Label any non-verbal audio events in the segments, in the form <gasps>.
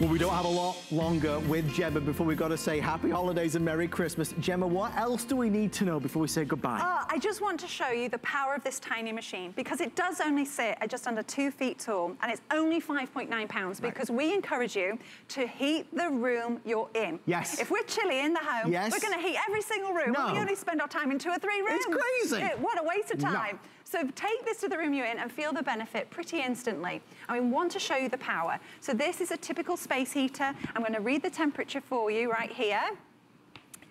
Well, we don't have a lot longer with Gemma before we've got to say happy holidays and Merry Christmas. Gemma, what else do we need to know before we say goodbye? Oh, I just want to show you the power of this tiny machine because it does only sit at just under two feet tall and it's only 5.9 pounds right. because we encourage you to heat the room you're in. Yes. If we're chilly in the home, yes. we're going to heat every single room. No. We only spend our time in two or three rooms. It's crazy. It, what a waste of time. No. So take this to the room you're in and feel the benefit pretty instantly. And we want to show you the power. So this is a typical space heater. I'm going to read the temperature for you right here.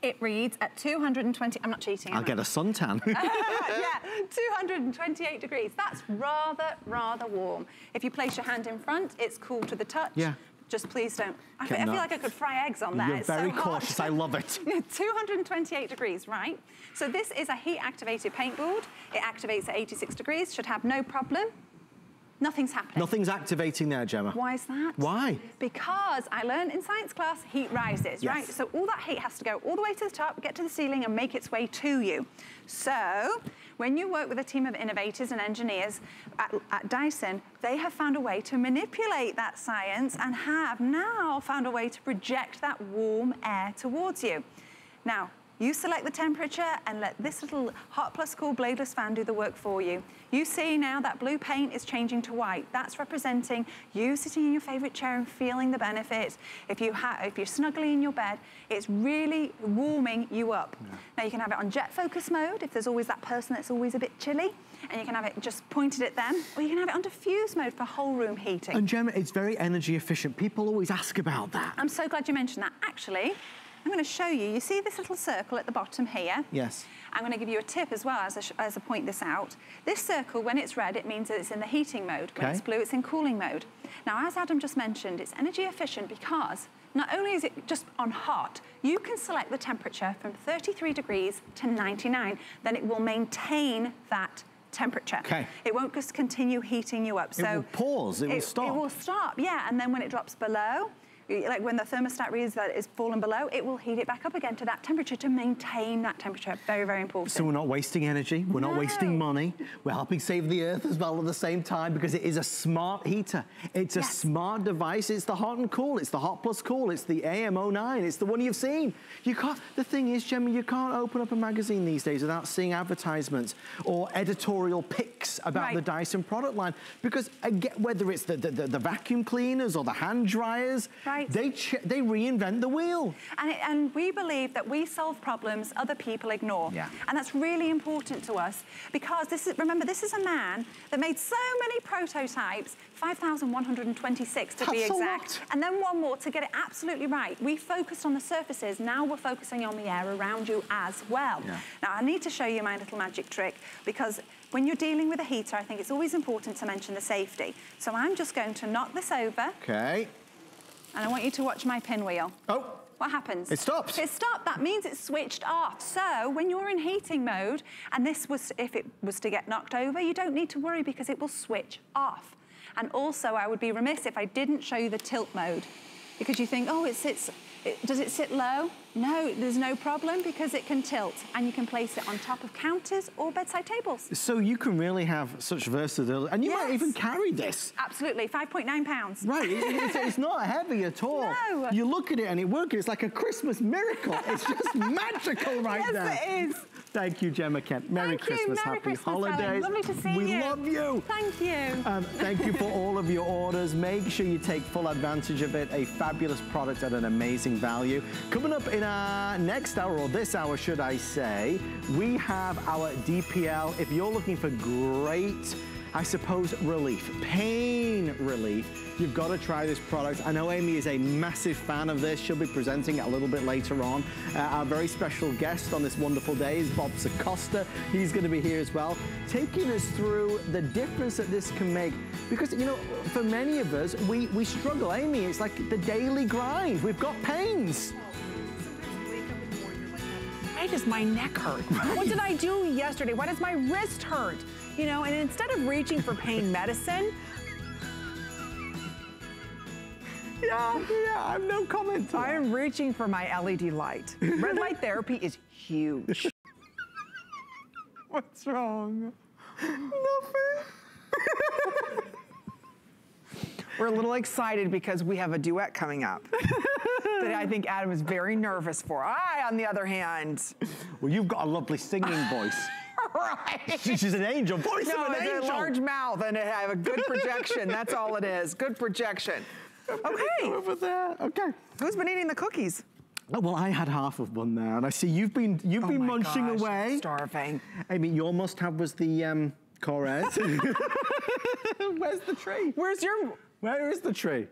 It reads at 220, I'm not cheating. I'll get a suntan. <laughs> yeah, 228 degrees. That's rather, rather warm. If you place your hand in front, it's cool to the touch. Yeah. Just please don't. I, feel, I feel like I could fry eggs on that. You're it's very so cautious. I love it. <laughs> 228 degrees, right? So this is a heat activated paintboard. It activates at 86 degrees, should have no problem. Nothing's happening. Nothing's activating there, Gemma. Why is that? Why? Because I learned in science class, heat rises, yes. right? So all that heat has to go all the way to the top, get to the ceiling and make its way to you. So when you work with a team of innovators and engineers at, at, Dyson, they have found a way to manipulate that science and have now found a way to project that warm air towards you. Now, you select the temperature and let this little hot plus cool bladeless fan do the work for you. You see now that blue paint is changing to white. That's representing you sitting in your favorite chair and feeling the benefits. If, you have if you're snuggly in your bed, it's really warming you up. Yeah. Now you can have it on jet focus mode if there's always that person that's always a bit chilly and you can have it just pointed at them, or you can have it on diffuse mode for whole room heating. And Gemma, it's very energy efficient. People always ask about that. I'm so glad you mentioned that. Actually, I'm going to show you. You see this little circle at the bottom here? Yes. I'm going to give you a tip as well as I, as I point this out. This circle, when it's red, it means that it's in the heating mode. Okay. When it's blue, it's in cooling mode. Now, as Adam just mentioned, it's energy efficient because not only is it just on hot, you can select the temperature from 33 degrees to 99. Then it will maintain that temperature. Okay. It won't just continue heating you up. It so will pause, it, it will stop. It will stop, yeah. And then when it drops below, like when the thermostat reads that it's fallen below, it will heat it back up again to that temperature to maintain that temperature. Very, very important. So we're not wasting energy, we're no. not wasting money, we're helping save the earth as well at the same time because it is a smart heater. It's yes. a smart device, it's the hot and cool, it's the hot plus cool, it's the AM09, it's the one you've seen. You can't, the thing is, Gemma, you can't open up a magazine these days without seeing advertisements or editorial pics about right. the Dyson product line because again, whether it's the, the, the, the vacuum cleaners or the hand dryers, right. Right. They, they reinvent the wheel. And, it, and we believe that we solve problems other people ignore. Yeah. And that's really important to us because this is, remember, this is a man that made so many prototypes, 5,126 to that's be exact. And then one more to get it absolutely right. We focused on the surfaces, now we're focusing on the air around you as well. Yeah. Now, I need to show you my little magic trick because when you're dealing with a heater, I think it's always important to mention the safety. So I'm just going to knock this over. Okay. And I want you to watch my pinwheel. Oh. What happens? It stops. It stopped. That means it's switched off. So when you're in heating mode, and this was, if it was to get knocked over, you don't need to worry because it will switch off. And also, I would be remiss if I didn't show you the tilt mode because you think, oh, it sits it, does it sit low? No, there's no problem because it can tilt and you can place it on top of counters or bedside tables. So you can really have such versatility. And you yes. might even carry this. Absolutely, 5.9 pounds. Right, it's, it's, not heavy at all. <laughs> No. You look at it and it works. It's like a Christmas miracle. It's just <laughs> magical right yes, there. Yes, it is. Thank you, Gemma Kent. Merry thank Christmas. Merry happy Christmas, holidays. Lovely to see we you. We love you. Thank you. Um, thank you for all of your orders. Make sure you take full advantage of it. A fabulous product at an amazing value. Coming up in our next hour, or this hour, should I say, we have our DPL. If you're looking for great I suppose, relief, pain relief. You've got to try this product. I know Amy is a massive fan of this. She'll be presenting it a little bit later on. Uh, our very special guest on this wonderful day is Bob Circosta. He's going to be here as well, taking us through the difference that this can make. Because, you know, for many of us, we, we struggle. Amy, it's like the daily grind. We've got pains. Why does my neck hurt? Right. What did I do yesterday? Why does my wrist hurt? You know, and instead of reaching for pain medicine, <laughs> yeah, yeah, I have no comment. I am reaching for my LED light. Red light therapy is huge. <laughs> What's wrong? Nothing. <laughs> We're a little excited because we have a duet coming up that I think Adam is very nervous for. I, on the other hand. Well, you've got a lovely singing voice. <laughs> right. She's an angel, voice No, of an it's angel. a large mouth and I have a good projection. That's all it is. Good projection. Okay. Over there. Okay. Who's been eating the cookies? Oh, well, I had half of one there, and I see you've been you've Oh been munching gosh, away. Starving. I mean, your must-have was the um. <laughs> <laughs> Where's the tree? Where's your? Where is the tree?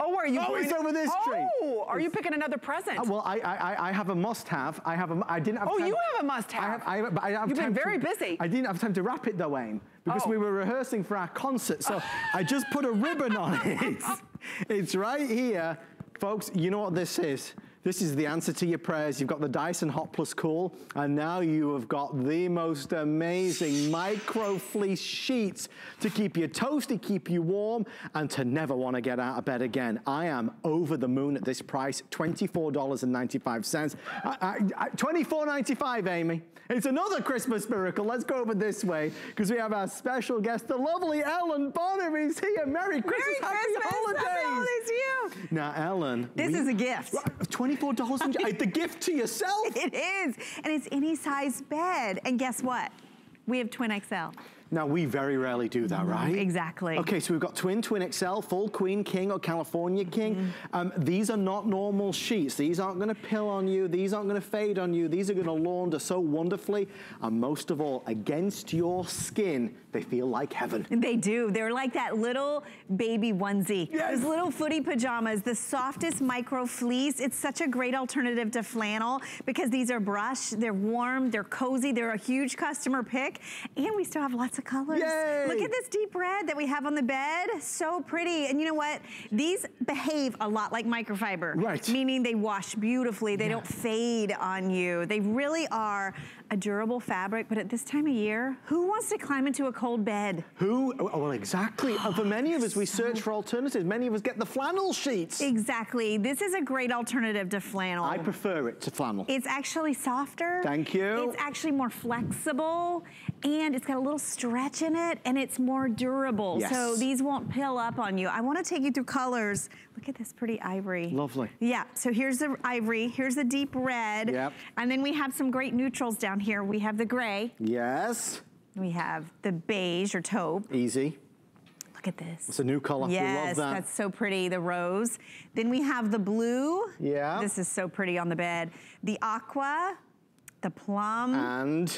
Oh, are you? Oh, over this tree. Oh, are you picking another present? Uh, well, I, I I- I have a must-have. I have a. I didn't have. Oh, time you have a must-have. I have. I, have- I have You've been time to- very busy. I didn't have time to wrap it though, Wayne, because Oh. we were rehearsing for our concert. So I just put a ribbon on it. <laughs> It's right here, folks. You know what this is? This is the answer to your prayers. You've got the Dyson Hot Plus Cool, and now you have got the most amazing micro fleece sheets to keep you toasty, keep you warm, and to never want to get out of bed again. I am over the moon at this price, $24.95. I- I- I- $24.95, Amy. It's another Christmas miracle. Let's go over this way, because we have our special guest, the lovely Ellen Bonham is here. Merry Christmas, Merry happy Christmas, holidays. happy holidays you. Now, Ellen. This we- is a gift. Dollars <laughs> and the gift to yourself. It is, and it's any size bed. And guess what? We have twin XL. Now we very rarely do that, right? Exactly. Okay, so we've got twin, twin XL, full queen, king, or California king. Um, these are not normal sheets. These aren't going to pill on you. These aren't going to fade on you. These are going to launder so wonderfully, and most of all, against your skin, they feel like heaven. They do. They're like that little baby onesie. Yes. Those little footy pajamas, the softest micro fleece. It's such a great alternative to flannel because these are brushed, they're warm, they're cozy, they're a huge customer pick, and we still have lots of colors. Yay. Look at this deep red that we have on the bed. So pretty. And you know what? These behave a lot like microfiber. Right. Meaning they wash beautifully. They Yeah. don't fade on you. They really are a durable fabric, but at this time of year, who wants to climb into a cold bed? Who? Oh, well, exactly. And for many of us, we <gasps> search for alternatives. Many of us get the flannel sheets. Exactly. This is a great alternative to flannel. I prefer it to flannel. it's actually softer. Thank you. It's actually more flexible and it's got a little stretch in it and it's more durable. Yes. So these won't pill up on you. I want to take you through colors. Look at this pretty ivory. Lovely. Yeah, so here's the ivory, here's the deep red. Yep. And then we have some great neutrals down here. We have the gray, Yes. we have the beige or taupe. Easy. Look at this. It's a new color. we love Yes, that. that's so pretty, the rose. Then we have the blue. Yeah. This is so pretty on the bed. The aqua, the plum. and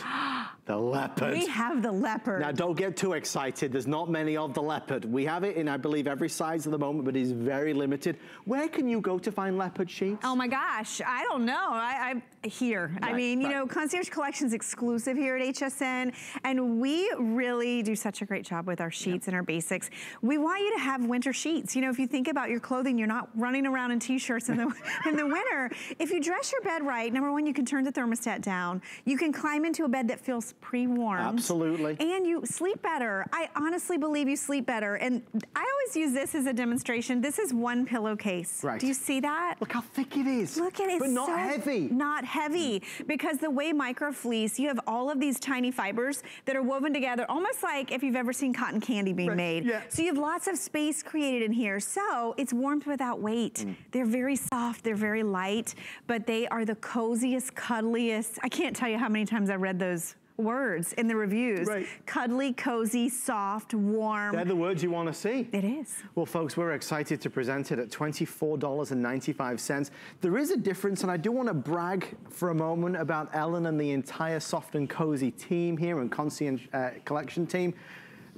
the leopard. we have the leopard. Now, don't get too excited. There's not many of the leopard. We have it in, I believe, every size at the moment, but it is very limited. Where can you go to find leopard sheets? Oh my gosh, I don't know. I, I here. I Right, mean, you know, Concierge Collection's exclusive here at HSN, and we really do such a great job with our sheets and our basics. We want you to have winter sheets. You know, if you think about your clothing, you're not running around in t-shirts in the <laughs> in the winter. If you dress your bed right, number one, you can turn the thermostat down. You can climb into a bed that feels pre-warmed. Absolutely. And you sleep better. I honestly believe you sleep better. And I always use this as a demonstration. This is one pillowcase. Right. Do you see that? Look how thick it is. Look at it. But it's not so heavy. Not heavy. Because the way microfleece, you have all of these tiny fibers that are woven together, almost like if you've ever seen cotton candy being Right, made. yeah. So you have lots of space created in here. So it's warmth without weight. Mm. They're very soft, they're very light, but they are the coziest, cuddliest. I can't tell you how many times I read those words in the reviews. Right. Cuddly, cozy, soft, warm. They're the words you want to see. it is. Well, folks, we're excited to present it at $24.95. There is a difference, and I do want to brag for a moment about Ellen and the entire Soft and Cozy team here and Concierge uh, Collection team.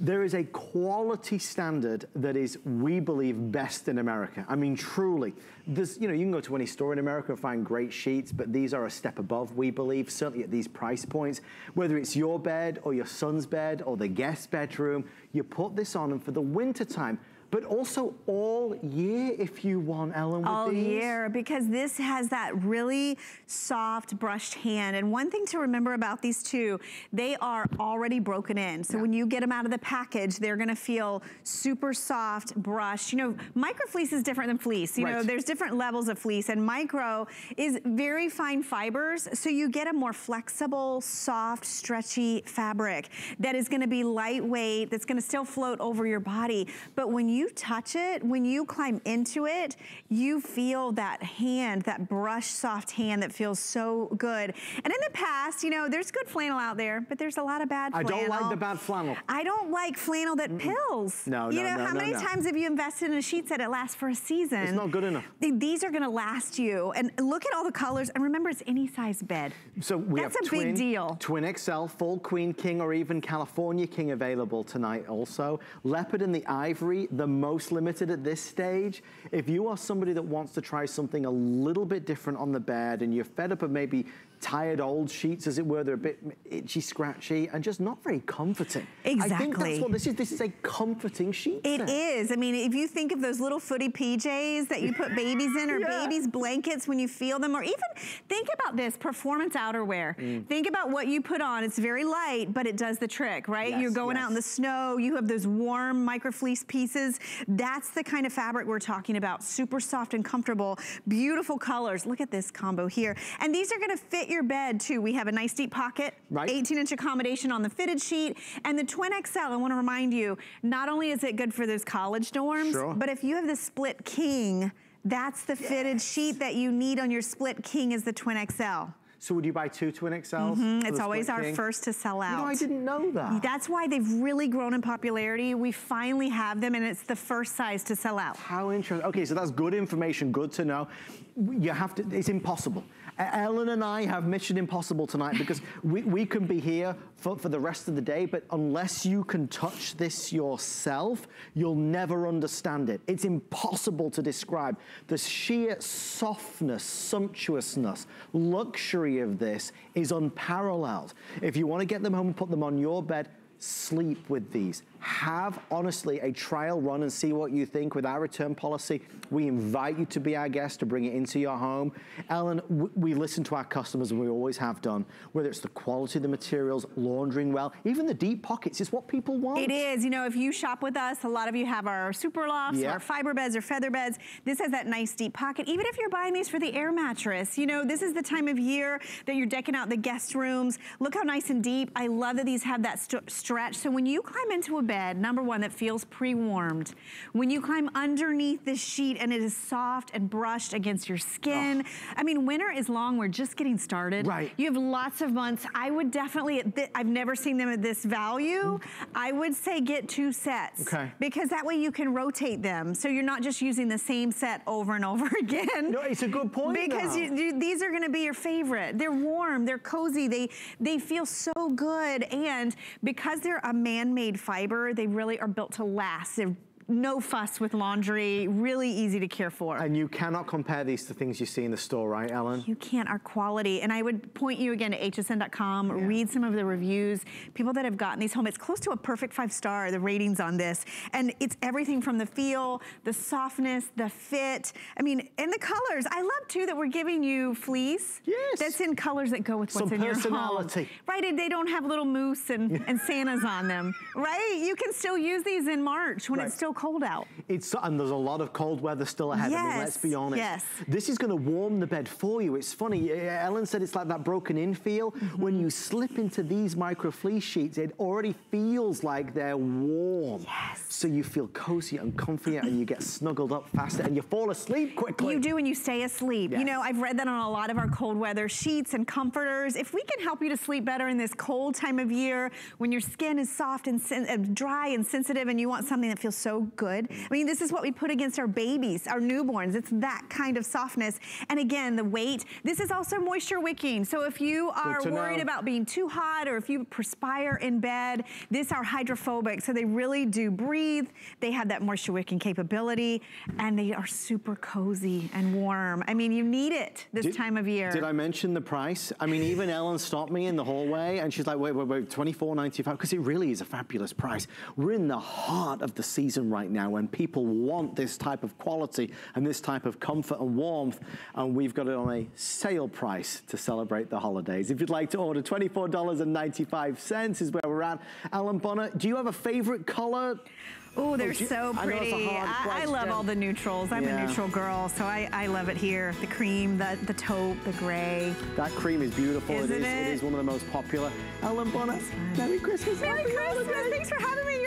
There is a quality standard that is, we believe, best in America. I mean, truly. There's, you know, you can go to any store in America and find great sheets, but these are a step above, we believe, certainly at these price points. Whether it's your bed or your son's bed or the guest bedroom, you put this on, and for the winter time, but also all year if you want, Ellen, with all these. year because this has that really soft brushed hand. And one thing to remember about these two, they are already broken in. So when you get them out of the package, they're gonna feel super soft, brushed. You know, micro fleece is different than fleece. You know, there's different levels of fleece and micro is very fine fibers. So you get a more flexible, soft, stretchy fabric that is gonna be lightweight, that's gonna still float over your body. But when you you touch it, when you climb into it, you feel that hand, that brush soft hand that feels so good. And in the past, you know, there's good flannel out there, but there's a lot of bad flannel. I don't like the bad flannel. I don't like flannel that pills. No, You no, know, no, how no, many no. times have you invested in a sheet set it lasts for a season? It's not good enough. These are gonna last you. And look at all the colors. And remember, it's any size bed. So we That's have a twin, big deal. Twin XL, full Queen King, or even California King available tonight also. Leopard and the Ivory, the most limited at this stage. If you are somebody that wants to try something a little bit different on the bed and you're fed up of maybe tired old sheets, as it were, they're a bit itchy, scratchy, and just not very comforting. I think Exactly. that's what this is. This is a comforting sheet It set. is. I mean, if you think of those little footy PJs that you put babies in or <laughs> Yeah. babies blankets when you feel them, or even think about this performance outerwear. Mm. Think about what you put on. It's very light, but it does the trick, right? Yes, You're going out in the snow, you have those warm microfleece pieces. That's the kind of fabric we're talking about. Super soft and comfortable, beautiful colors. Look at this combo here. And these are gonna fit your bed too. We have a nice deep pocket, Right. 18 inch accommodation on the fitted sheet, and the Twin XL, I wanna remind you, not only is it good for those college dorms, Sure. but if you have the split king, that's the fitted sheet that you need on your split king is the Twin XL. So would you buy two Twin XLs? Mm-hmm. It's always our King? first to sell out. Know, I didn't know that. That's why they've really grown in popularity. We finally have them and it's the first size to sell out. How interesting. Okay, so that's good information, good to know. You have to, it's impossible. Ellen and I have Mission Impossible tonight because we, we can be here for, for the rest of the day, but unless you can touch this yourself, you'll never understand it. It's impossible to describe. The sheer softness, sumptuousness, luxury of this is unparalleled. If you want to get them home and put them on your bed, sleep with these. Have, honestly, a trial run and see what you think with our return policy. We invite you to be our guest, to bring it into your home. Ellen, we listen to our customers and we always have done, whether it's the quality of the materials, laundering well, even the deep pockets is what people want. It is, you know, if you shop with us, a lot of you have our super lofts, Yeah. our fiber beds or feather beds. This has that nice deep pocket. Even if you're buying these for the air mattress, you know, this is the time of year that you're decking out the guest rooms. Look how nice and deep. I love that these have that st- stretch. So when you climb into a bed, number one, that feels pre-warmed. When you climb underneath the sheet and it is soft and brushed against your skin. I mean, winter is long. We're just getting started. Right. You have lots of months. I would definitely, I've never seen them at this value. Mm. I would say get two sets. Okay. Because that way you can rotate them. So you're not just using the same set over and <laughs> over again. No, it's a good point, Because you, you- these are gonna be your favorite. They're warm, they're cozy, they, they feel so good. And because they're a man-made fiber, they really are built to last. They're no fuss with laundry, really easy to care for. And you cannot compare these to things you see in the store, right, Ellen? You can't, our quality. And I would point you again to hsn.com, read some of the reviews, people that have gotten these home. It's close to a perfect five star, the ratings on this. And it's everything from the feel, the softness, the fit. I mean, and the colors. I love too that we're giving you fleece. Yes. That's in colors that go with what's Some in your personality. home. Right, and they don't have little moose and, and Santas on them, <laughs> right? You can still use these in March when Right. it's still cold out. It's and there's a lot of cold weather still ahead. I mean, let's be honest. yes. This is going to warm the bed for you. It's funny. uh, Ellen said it's like that broken in feel. Mm-hmm. When you slip into these micro fleece sheets, it already feels like they're warm. Yes. So you feel cozy and comfy and you get <laughs> snuggled up faster and you fall asleep quickly. You do and you stay asleep. You know, I've read that on a lot of our cold weather sheets and comforters. If we can help you to sleep better in this cold time of year, when your skin is soft and uh, dry and sensitive and you want something that feels so good. I mean, this is what we put against our babies, our newborns. It's that kind of softness. And again, the weight. This is also moisture wicking. So if you are worried know. about being too hot or if you perspire in bed, this are hydrophobic. So they really do breathe. They have that moisture wicking capability and they are super cozy and warm. I mean, you need it this Did- time of year. Did I mention the price? I mean, even Ellen stopped me in the hallway and she's like, wait, wait, wait, $24.95, because it really is a fabulous price. We're in the heart of the season right now when people want this type of quality and this type of comfort and warmth, and we've got it on a sale price to celebrate the holidays. If you'd like to order, $24.95 is where we're at. Alan Bonner, do you have a favorite color? Oh, they're so know it's a pretty. I, I love all the neutrals. I'm Yeah. a neutral girl, so I, I love it here. The cream, the, the taupe, the gray. That cream is beautiful. Isn't it is. it? It is one of the most popular. Alan Bonner, Merry Christmas. Merry Happy Christmas. holidays. Thanks for having me in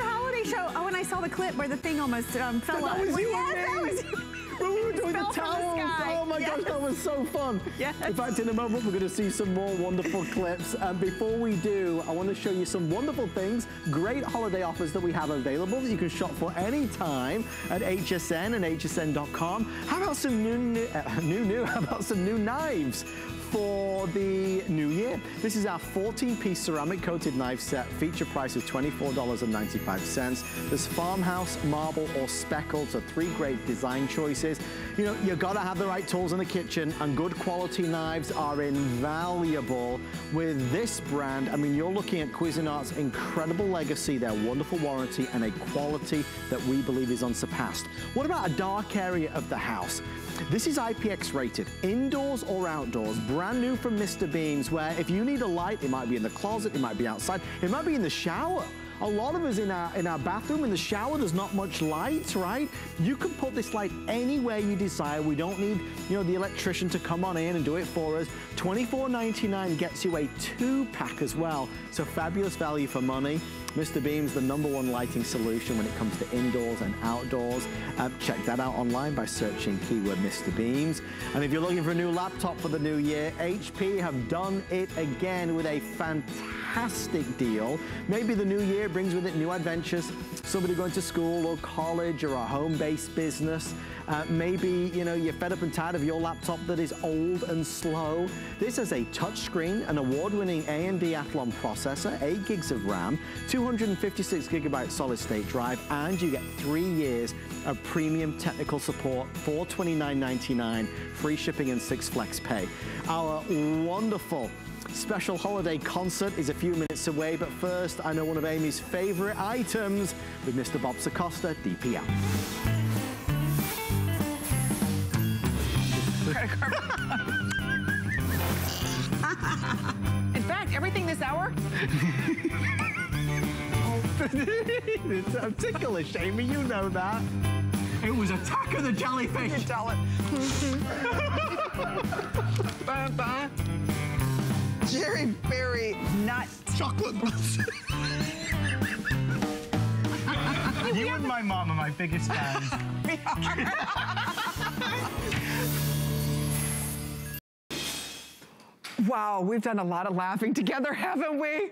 saw saw the clip where the thing almost um, fell That off. was you yes, and that was you. When we were doing the fell the towels. oh my Yes. gosh, that was so fun. Yes. In fact, in a moment, we're going to see some more wonderful clips. And before we do, I want to show you some wonderful things, great holiday offers that we have available that you can shop for any time at HSN and hsn.com. How about some new, new, uh, <laughs> new, new, how about some new knives? For the new year. This is our 14-piece ceramic coated knife set. Feature price is $24.95. There's farmhouse, marble, or speckled, so three great design choices. You know, you gotta have the right tools in the kitchen, and good quality knives are invaluable with this brand. I mean, you're looking at Cuisinart's incredible legacy, their wonderful warranty, and a quality that we believe is unsurpassed. What about a dark area of the house? This is IPX rated, indoors or outdoors, brand new from Mr. Beams, where if you need a light, it might be in the closet, it might be outside, it might be in the shower. A lot of us in our, in our bathroom, in the shower, there's not much light, right? You can put this light anywhere you desire. We don't need, you know, the electrician to come on in and do it for us. $24.99 gets you a two pack as well. So fabulous value for money. Mr. Beam's the number one lighting solution when it comes to indoors and outdoors. Uh, check that out online by searching keyword Mr. Beams. And if you're looking for a new laptop for the new year, HP have done it again with a fantastic deal. Maybe the new year brings with it new adventures, somebody going to school or college or a home-based business. Uh, maybe, you know, you're fed up and tired of your laptop that is old and slow. This has a touchscreen, an award-winning AMD Athlon processor, 8 gigs of RAM, 256 gigabyte solid state drive, and you get three years of premium technical support for $29.99, free shipping and six flex pay. Our wonderful special holiday concert is a few minutes away, but first, I know one of Amy's favorite items with Mr. Bob Circosta, DPL. This hour, it's <laughs> uh, ticklish, Amy, you know that. It was a Attack of the Jellyfish. tell it. <laughs> Ba-ba. Jerry Berry nut. Chocolate <laughs> nuts. you and my mom are my biggest fans. Wow, we've done a lot of laughing together, <laughs> haven't we?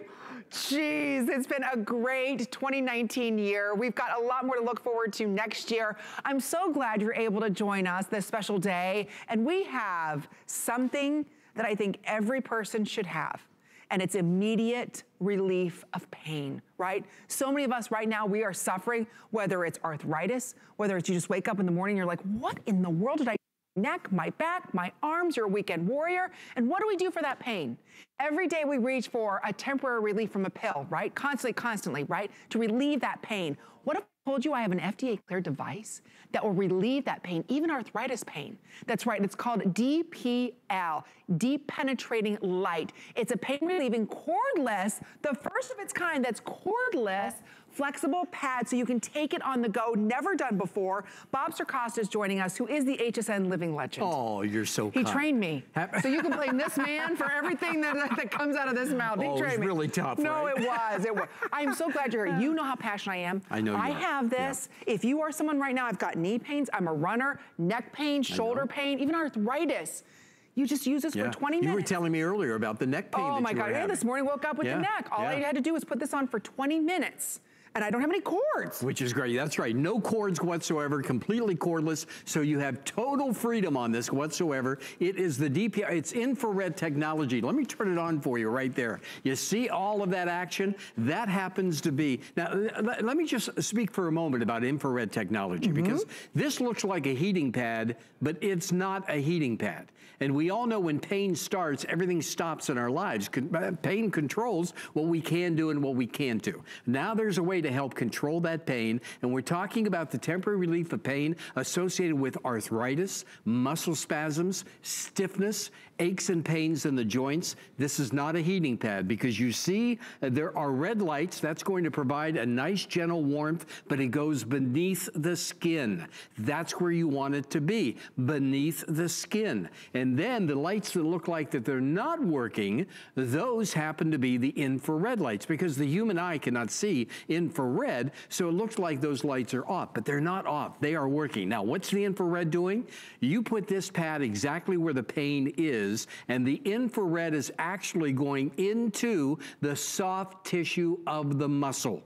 Jeez, it's been a great 2019 year. We've got a lot more to look forward to next year. I'm so glad you're able to join us this special day. And we have something that I think every person should have. And it's immediate relief of pain, right? So many of us right now, we are suffering, whether it's arthritis, whether it's you just wake up in the morning, you're like, what in the world did I neck, my back, my arms, you're a weekend warrior. And what do we do for that pain? Every day we reach for a temporary relief from a pill, right? Constantly, constantly, right? To relieve that pain. What if I told you I have an FDA cleared device that will relieve that pain, even arthritis pain? That's right, it's called DPL, Deep Penetrating Light. It's a pain relieving cordless, the first of its kind that's cordless, flexible pad so you can take it on the go, never done before. Bob Circosta is joining us, who is the HSN living legend. Oh, you're so He kind. trained me. <laughs> So you can blame this man for everything that, that comes out of this mouth. He Oh, it was trained me. really tough, No, right? it was. It was. I'm so glad you're here. You know how passionate I am. I know you I are. have this. If you are someone right now, I've got knee pains, I'm a runner, neck pain, shoulder pain, even arthritis. You just use this Yeah. for 20 minutes. You were telling me earlier about the neck pain Oh my God, yeah, this morning woke up with Yeah, the neck. All I had to do was put this on for 20 minutes. And I don't have any cords. Which is great. That's right. No cords whatsoever, completely cordless. So you have total freedom on this whatsoever. It is the DPI, it's infrared technology. Let me turn it on for you right there. You see all of that action? That happens to be, now let, me just speak for a moment about infrared technology because this looks like a heating pad, but it's not a heating pad. And we all know when pain starts, everything stops in our lives. Uh, pain controls what we can do and what we can't do. Now there's a way to help control that pain, and we're talking about the temporary relief of pain associated with arthritis, muscle spasms, stiffness, aches and pains in the joints. This is not a heating pad because you see uh, there are red lights. That's going to provide a nice gentle warmth, but it goes beneath the skin. That's where you want it to be, beneath the skin. And then the lights that look like that they're not working, those happen to be the infrared lights because the human eye cannot see infrared infrared, so it looks like those lights are off, but they're not off. They are working. Now, what's the infrared doing? You put this pad exactly where the pain is, and the infrared is actually going into the soft tissue of the muscle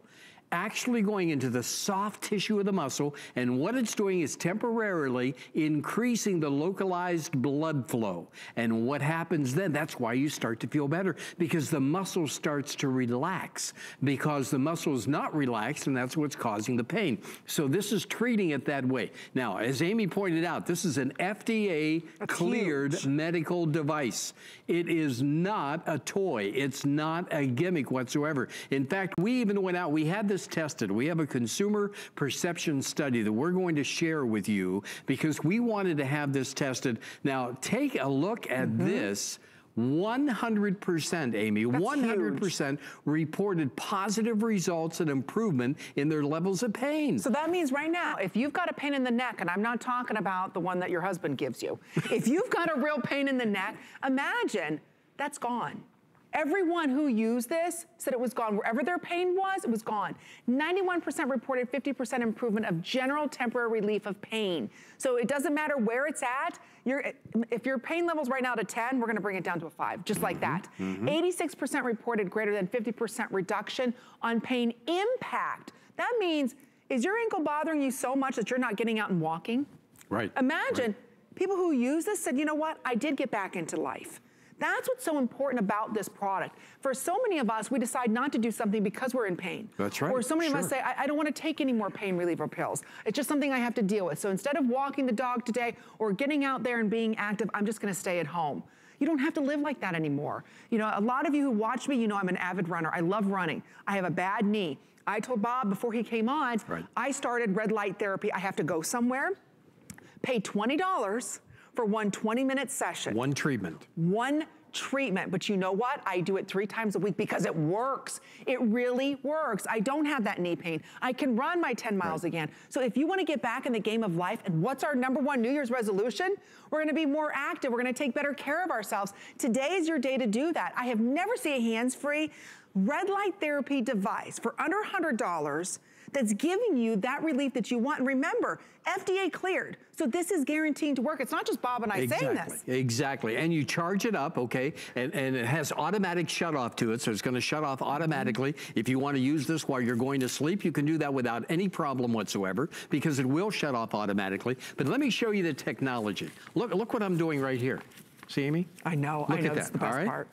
actually going into the soft tissue of the muscle, and what it's doing is temporarily increasing the localized blood flow. And what happens then, that's why you start to feel better, because the muscle starts to relax, because the muscle is not relaxed, and that's what's causing the pain. So this is treating it that way. Now, as Amy pointed out, this is an FDA-cleared medical device. It is not a toy. It's not a gimmick whatsoever. In fact, we even went out, we had this this tested. We have a consumer perception study that we're going to share with you because we wanted to have this tested. Now, take a look at mm -hmm. this. 100%, Amy, That's 100% huge. reported positive results and improvement in their levels of pain. So that means right now, if you've got a pain in the neck, and I'm not talking about the one that your husband gives you, if you've got a real pain in the neck, imagine that's gone. Everyone who used this said it was gone. Wherever their pain was, it was gone. 91% reported 50% improvement of general temporary relief of pain. So it doesn't matter where it's at. if your pain level's right now at a 10, we're gonna bring it down to a five, just like that. 86% mm -hmm. reported greater than 50% reduction on pain impact. That means, is your ankle bothering you so much that you're not getting out and walking? Right. Imagine right. people who use this said, you know what, I did get back into life. That's what's so important about this product. For so many of us, we decide not to do something because we're in pain. That's right. Or so many sure. of us say, I, I don't want to take any more pain reliever pills. It's just something I have to deal with. So instead of walking the dog today or getting out there and being active, I'm just going to stay at home. You don't have to live like that anymore. You know, a lot of you who watch me, you know I'm an avid runner. I love running. I have a bad knee. I told Bob before he came on, right. I started red light therapy. I have to go somewhere, pay $20 for one 20 minute session. One treatment. One treatment. But you know what? I do it three times a week because it works. It really works. I don't have that knee pain. I can run my 10 miles right. again. So if you want to get back in the game of life, and what's our number one New Year's resolution? We're going to be more active. We're going to take better care of ourselves. Today is your day to do that. I have never seen a hands-free red light therapy device for under $100 that's giving you that relief that you want. And remember, FDA cleared. So this is guaranteed to work. It's not just Bob and I exactly, saying this. Exactly. And you charge it up, okay? And, and it has automatic shut off to it. So it's going to shut off automatically. If you want to use this while you're going to sleep, you can do that without any problem whatsoever because it will shut off automatically. But let me show you the technology. Look, look what I'm doing right here. See, Amy? I know. Look I know. At That's that. the best part.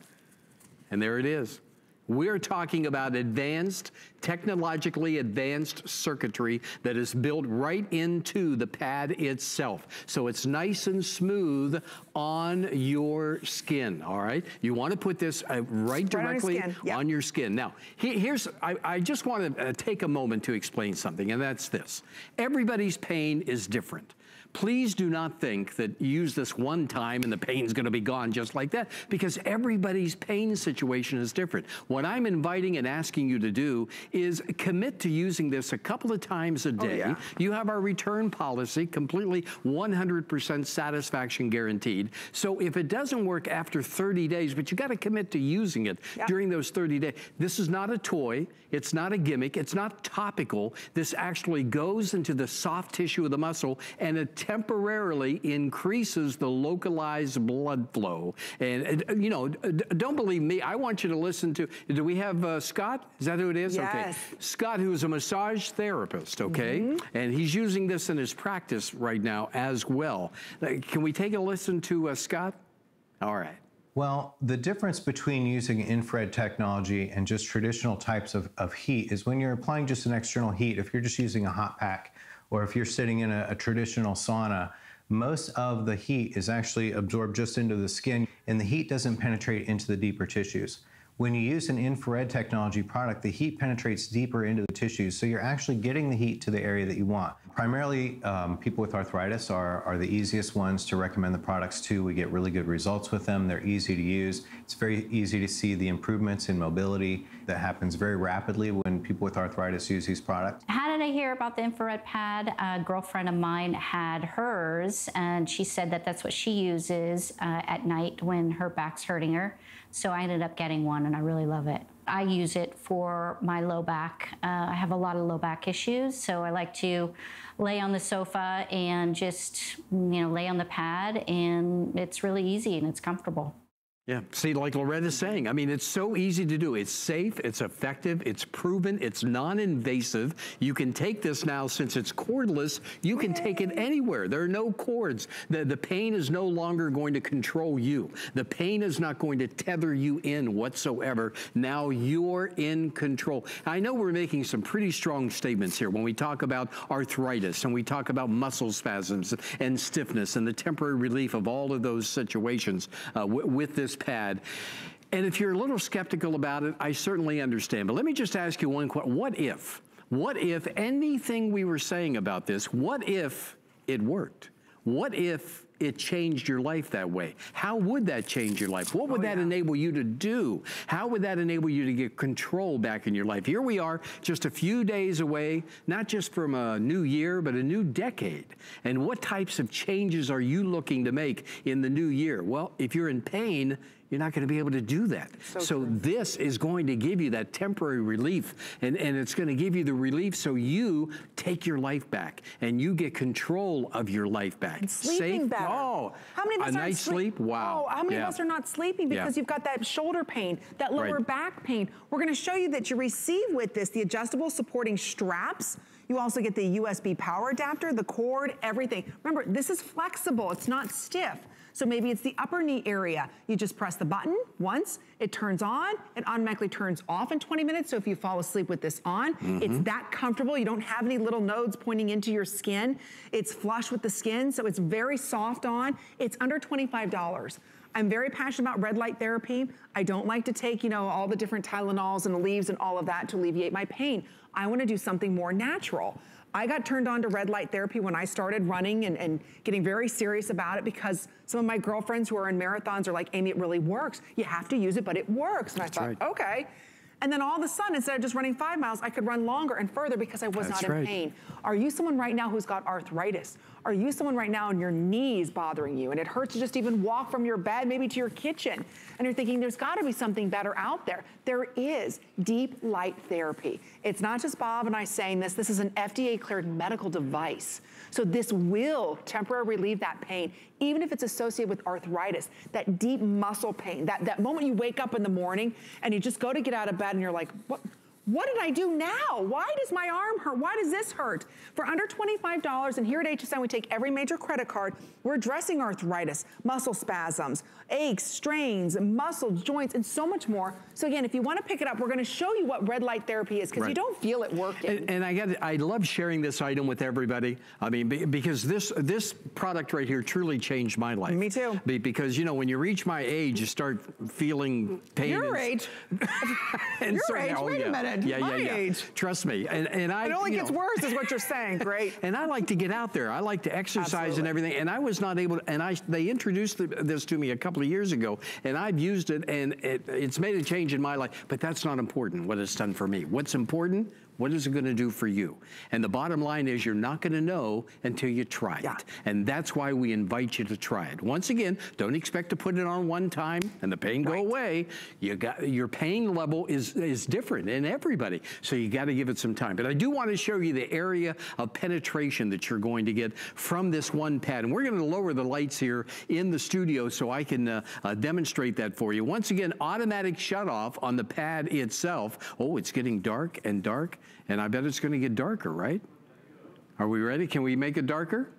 And there it is. We're talking about advanced, technologically advanced circuitry that is built right into the pad itself. So it's nice and smooth on your skin, all right? You want to put this uh, right directly on, yep. on, your skin. Now, he, here's, I, I, just want to uh, take a moment to explain something, and that's this. Everybody's pain is different. Please do not think that you use this one time and the pain's gonna be gone just like that because everybody's pain situation is different. What I'm inviting and asking you to do is commit to using this a couple of times a oh, day. Oh, yeah. You have our return policy, completely 100% satisfaction guaranteed. So if it doesn't work after 30 days, but you gotta commit to using it yeah. during those 30 days. This is not a toy, it's not a gimmick, it's not topical. This actually goes into the soft tissue of the muscle and it temporarily increases the localized blood flow. And, you know, don't believe me. I want you to listen to, do we have uh, Scott? Is that who it is? Yes. Okay. Scott, who is a massage therapist, okay? Mm -hmm. And he's using this in his practice right now as well. Uh, can we take a listen to uh, Scott? All right. Well, the difference between using infrared technology and just traditional types of, of heat is when you're applying just an external heat, if you're just using a hot pack, or if you're sitting in a, a traditional sauna, most of the heat is actually absorbed just into the skin and the heat doesn't penetrate into the deeper tissues. When you use an infrared technology product, the heat penetrates deeper into the tissues, so you're actually getting the heat to the area that you want. Primarily, um, people with arthritis are, are the easiest ones to recommend the products to. We get really good results with them. They're easy to use. It's very easy to see the improvements in mobility that happens very rapidly when people with arthritis use these products. How did I hear about the infrared pad? A girlfriend of mine had hers, and she said that that's what she uses uh, at night when her back's hurting her. So I ended up getting one, and I really love it. I use it for my low back. Uh, I have a lot of low back issues, so I like to lay on the sofa and just, you know, lay on the pad, and it's really easy and it's comfortable. Yeah, see, like Loretta's saying, I mean, it's so easy to do. It's safe, it's effective, it's proven, it's non-invasive. You can take this now, since it's cordless, you can take it anywhere. There are no cords. The, the pain is no longer going to control you. The pain is not going to tether you in whatsoever. Now you're in control. I know we're making some pretty strong statements here when we talk about arthritis and we talk about muscle spasms and stiffness and the temporary relief of all of those situations uh, with pad. And if you're a little skeptical about it, I certainly understand. But let me just ask you one question. What if? What if anything we were saying about this, what if it worked? What if it changed your life that way? How would that change your life? What would oh, that yeah. enable you to do? How would that enable you to get control back in your life? Here we are, just a few days away, not just from a new year, but a new decade. And what types of changes are you looking to make in the new year? Well, if you're in pain, you're not going to be able to do that. So, so this is going to give you that temporary relief, and, and it's going to give you the relief so you take your life back and you get control of your life back. And sleeping Safe, better. Oh, how many of us a nice sleep? Wow. Oh, how many yeah. of us are not sleeping because yeah. you've got that shoulder pain, that lower right. back pain? We're going to show you that you receive with this the adjustable supporting straps. You also get the USB power adapter, the cord, everything. Remember, this is flexible. It's not stiff. So maybe it's the upper knee area. You just press the button once, it turns on, it automatically turns off in 20 minutes. So if you fall asleep with this on, mm -hmm. it's that comfortable. You don't have any little nodes pointing into your skin. It's flush with the skin, so it's very soft on. It's under $25. I'm very passionate about red light therapy. I don't like to take, you know, all the different Tylenols and the Aleves and all of that to alleviate my pain. I wanna do something more natural. I got turned on to red light therapy when I started running and, and, getting very serious about it because some of my girlfriends who are in marathons are like, Amy, it really works. You have to use it, but it works. And That's I thought, right. okay. And then all of a sudden, instead of just running five miles, I could run longer and further because I was That's not in right. pain. Are you someone right now who's got arthritis? Are you someone right now and your knees bothering you and it hurts to just even walk from your bed maybe to your kitchen and you're thinking there's gotta be something better out there. There is deep light therapy. It's not just Bob and I saying this, this is an FDA cleared medical device. So this will temporarily relieve that pain, even if it's associated with arthritis, that deep muscle pain, that, that moment you wake up in the morning and you just go to get out of bed and you're like, what? What did I do now? Why does my arm hurt? Why does this hurt? For under $25, and here at HSN we take every major credit card, we're addressing arthritis, muscle spasms, aches, strains, muscles, joints, and so much more. So again, if you wanna pick it up, we're gonna show you what red light therapy is because right. you don't feel it working. And, and I got, I love sharing this item with everybody. I mean, because this this product right here truly changed my life. Me too. Because, you know, when you reach my age, you start feeling pain. Your age. <laughs> and Your so, age, oh, wait yeah. a minute. Yeah, yeah, yeah. age. Trust me. And, and I, It only gets know, worse is what you're saying, great. <laughs> and I like to get out there. I like to exercise Absolutely. and everything. And I was not able to, and I, they introduced this to me a couple of years ago, and I've used it, and it, it's made a change in my life. But that's not important, what it's done for me. What's important what is it gonna do for you? And the bottom line is you're not gonna know until you try yeah. it. And that's why we invite you to try it. Once again, don't expect to put it on one time and the pain right. go away. You got Your pain level is, is different in everybody. So you gotta give it some time. But I do wanna show you the area of penetration that you're going to get from this one pad. And we're gonna lower the lights here in the studio so I can uh, uh, demonstrate that for you. Once again, automatic shut off on the pad itself. Oh, it's getting dark and dark. And I bet it's gonna get darker, right? Are we ready? Can we make it darker?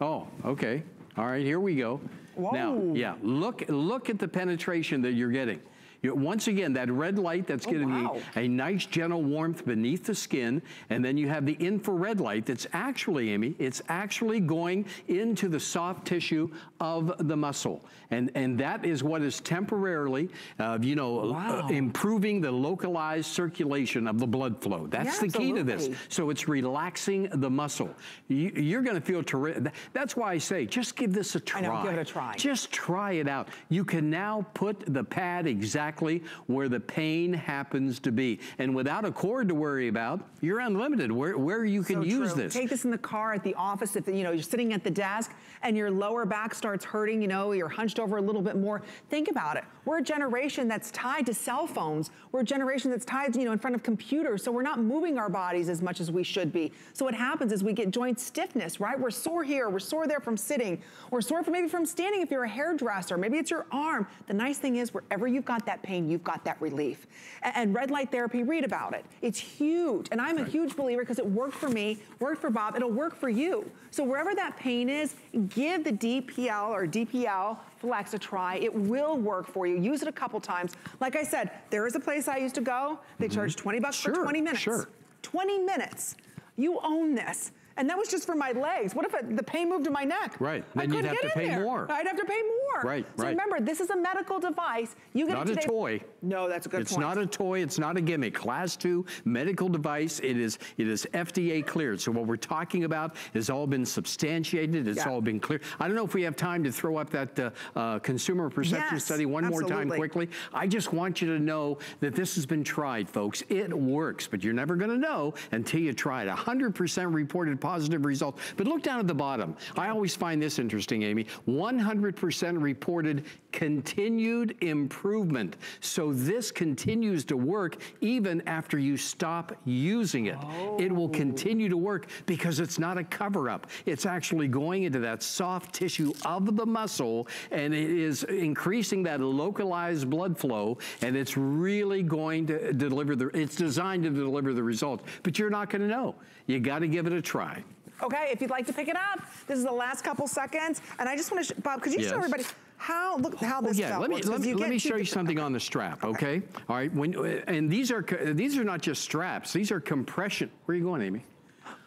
Oh, okay. All right, here we go. Whoa. Now, yeah, look, look at the penetration that you're getting. Once again, that red light that's oh, giving wow. you a nice gentle warmth beneath the skin. And then you have the infrared light that's actually, Amy, it's actually going into the soft tissue of the muscle. And, and that is what is temporarily, uh, you know, uh, wow. uh, improving the localized circulation of the blood flow. That's yeah, the key to this. So it's relaxing the muscle. You, are gonna feel terrific. That's why I say, just give this a try. I know, give it a try. Just try it out. You can now put the pad exactly exactly where the pain happens to be. And without a cord to worry about, you're unlimited where, where you can So use true. this. Take this in the car, at the office, if you know you're sitting at the desk and your lower back starts hurting, you know, you're hunched over a little bit more. Think about it. We're a generation that's tied to cell phones. We're a generation that's tied, you know, in front of computers. So we're not moving our bodies as much as we should be. So what happens is we get joint stiffness, right? We're sore here, we're sore there from sitting, or sore from maybe from standing if you're a hairdresser. Maybe it's your arm. The nice thing is wherever you've got that pain, you've got that relief. And, red light therapy, read about it. It's huge. And I'm a huge believer because it worked for me, worked for Bob, it'll work for you. So wherever that pain is, give the DPL or DPL Flex a try. It will work for you. Use it a couple times. Like I said, there is a place I used to go. They charge 20 bucks for Mm-hmm. 20 minutes. sure. 20 minutes. You own this. And that was just for my legs. What if it, the pain moved to my neck? Right. I Then you'd couldn't have get to pay there. more. I'd have to pay more. Right, So right. remember, this is a medical device. You get Not it a toy. No, that's a good it's point. not a toy. It's not a gimmick. Class two medical device. It is. It is FDA cleared. So what we're talking about has all been substantiated. It's Yeah. all been cleared. I don't know if we have time to throw up that uh, uh, consumer perception Yes, study one more time absolutely. quickly. I just want you to know that this has been tried, folks. It works, but you're never going to know until you try it. 100% reported positive results. But look down at the bottom. I always find this interesting, Amy. 100% reported continued improvement. So this continues to work even after you stop using it. It will oh. continue to work because it's not a cover up. It's actually going into that soft tissue of the muscle and it is increasing that localized blood flow and it's really going to deliver the, it's designed to deliver the results. But you're not gonna know. You gotta give it a try. Okay, if you'd like to pick it up, this is the last couple seconds. And I just want to, Bob, could you Yes. show everybody how, look oh, how Oh this yeah, felt let me works, let 'cause me, let me show you something on the strap, okay? All right, when and these are these are not just straps; these are compression. Where are you going, Amy?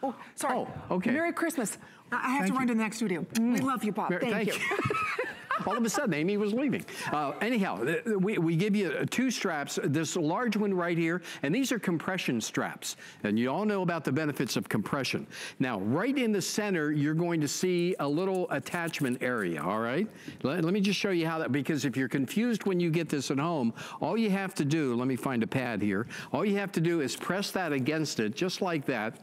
Oh, sorry. Oh, okay. Merry Christmas. I I have Thank to run you. to the next studio. We mm. love you, Bob. Mer- Thank, you. <laughs> All of a sudden, Amy was leaving. Uh, anyhow, we, we give you uh, two straps, this large one right here, and these are compression straps. And you all know about the benefits of compression. Now, right in the center, you're going to see a little attachment area, all right? Let, let me just show you how that, because if you're confused when you get this at home, all you have to do, let me find a pad here, all you have to do is press that against it, just like that,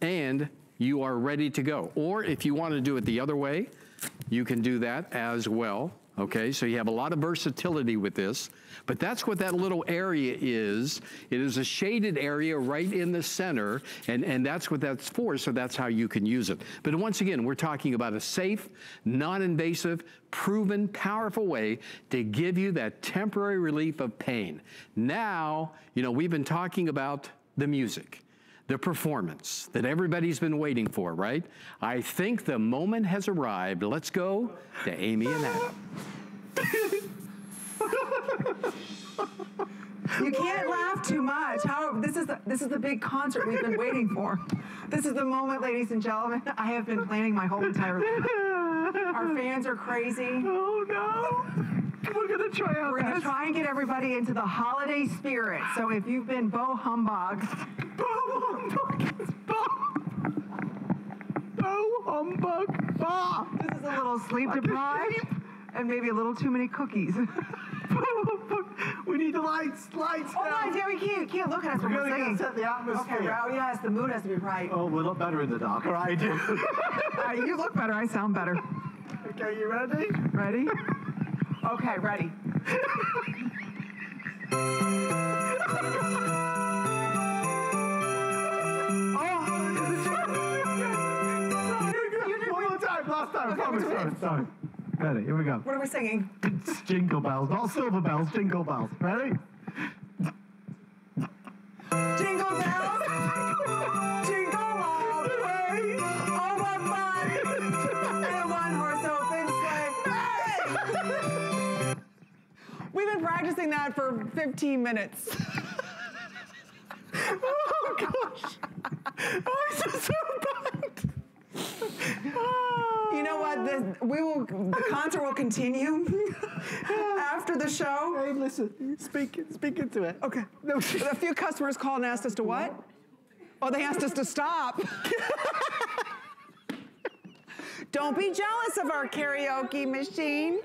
and you are ready to go. Or if you want to do it the other way, you can do that as well. Okay, so you have a lot of versatility with this, but that's what that little area is. It is a shaded area right in the center, and, and that's what that's for, so that's how you can use it. But once again, we're talking about a safe, non-invasive, proven, powerful way to give you that temporary relief of pain. Now, you know, we've been talking about the music the performance that everybody's been waiting for, right? I think the moment has arrived. Let's go to Amy and Adam. You can't laugh too much. How this is the, this is the big concert we've been waiting for. This is the moment, ladies and gentlemen. I have been planning my whole entire life. Our fans are crazy. Oh no! We're gonna try our We're gonna best. try and get everybody into the holiday spirit. So if you've been Bo Humbug, Oh humbug! Ah! this is a little sleep deprived and maybe a little too many cookies. <laughs> we need the lights, lights Oh now. my dear, we can't, can't look at us We're we're gonna singing. set the atmosphere. Okay, well, yes, the mood has to be right. Oh, we look better in the dark. <laughs> All right. Uh, you look better, I sound better. <laughs> okay, you ready? Ready? Okay, ready. Oh. One more time. Last time. Promise. Sorry. Sorry. Ready? Here we go. What are we singing? Jingle bells, not silver bells. Jingle bells. Ready? Practicing that for 15 minutes. <laughs> oh gosh! Oh, I'm so, so bummed. You know what? The, we will. The concert will continue <laughs> after the show. Hey, listen. Speak, speak into it. Okay. A few customers called and asked us to what? Oh, they asked us to stop. <laughs> Don't be jealous of our karaoke machine.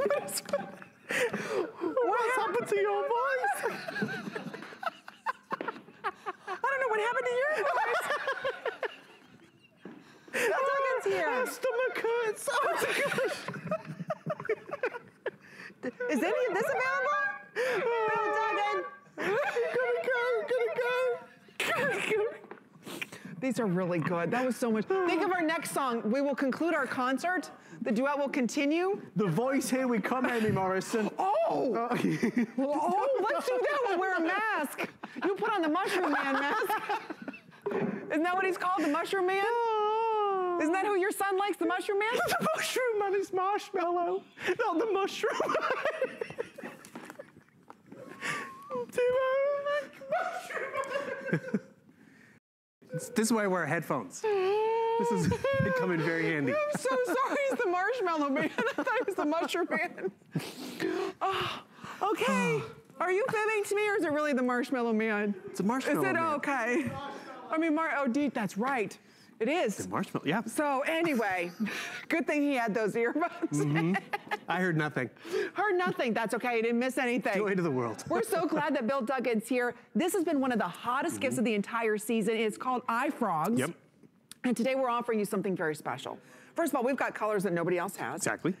What's happened to your voice? I don't know what happened to your voice. Bill Duggan's here. My stomach hurts. Oh my gosh. Is any of this available? Bill Duggan. Gotta go, gotta go. These are really good. That was so much. Think of our next song. We will conclude our concert. The duet will continue. The voice here we come, Amy Morrison. <laughs> Oh! Oh. <laughs> oh, let's do that. We'll wear a mask. You put on the Mushroom Man mask. Isn't that what he's called, the Mushroom Man? Oh. Isn't that who your son likes, the Mushroom Man? the mushroom man is marshmallow, not the mushroom. Man. this is why I wear headphones. <laughs> This is come in very handy. I'm so sorry, he's the Marshmallow Man. <laughs> I thought he was the Mushroom Man. Oh, okay. <sighs> Are you fibbing to me, or is it really the Marshmallow Man? It's a marshmallow man. Is it man. okay? I mean, Mar- oh, Deet, that's right. It is. The Marshmallow, yeah. So anyway, good thing he had those earbuds. Mm-hmm. <laughs> I heard nothing. Heard nothing. That's okay. I didn't miss anything. Joy to the world. <laughs> We're so glad that Bill Duggan's here. This has been one of the hottest gifts mm-hmm. of the entire season. It's called iFrogz. Yep. And today we're offering you something very special. First of all, we've got colors that nobody else has. Exactly.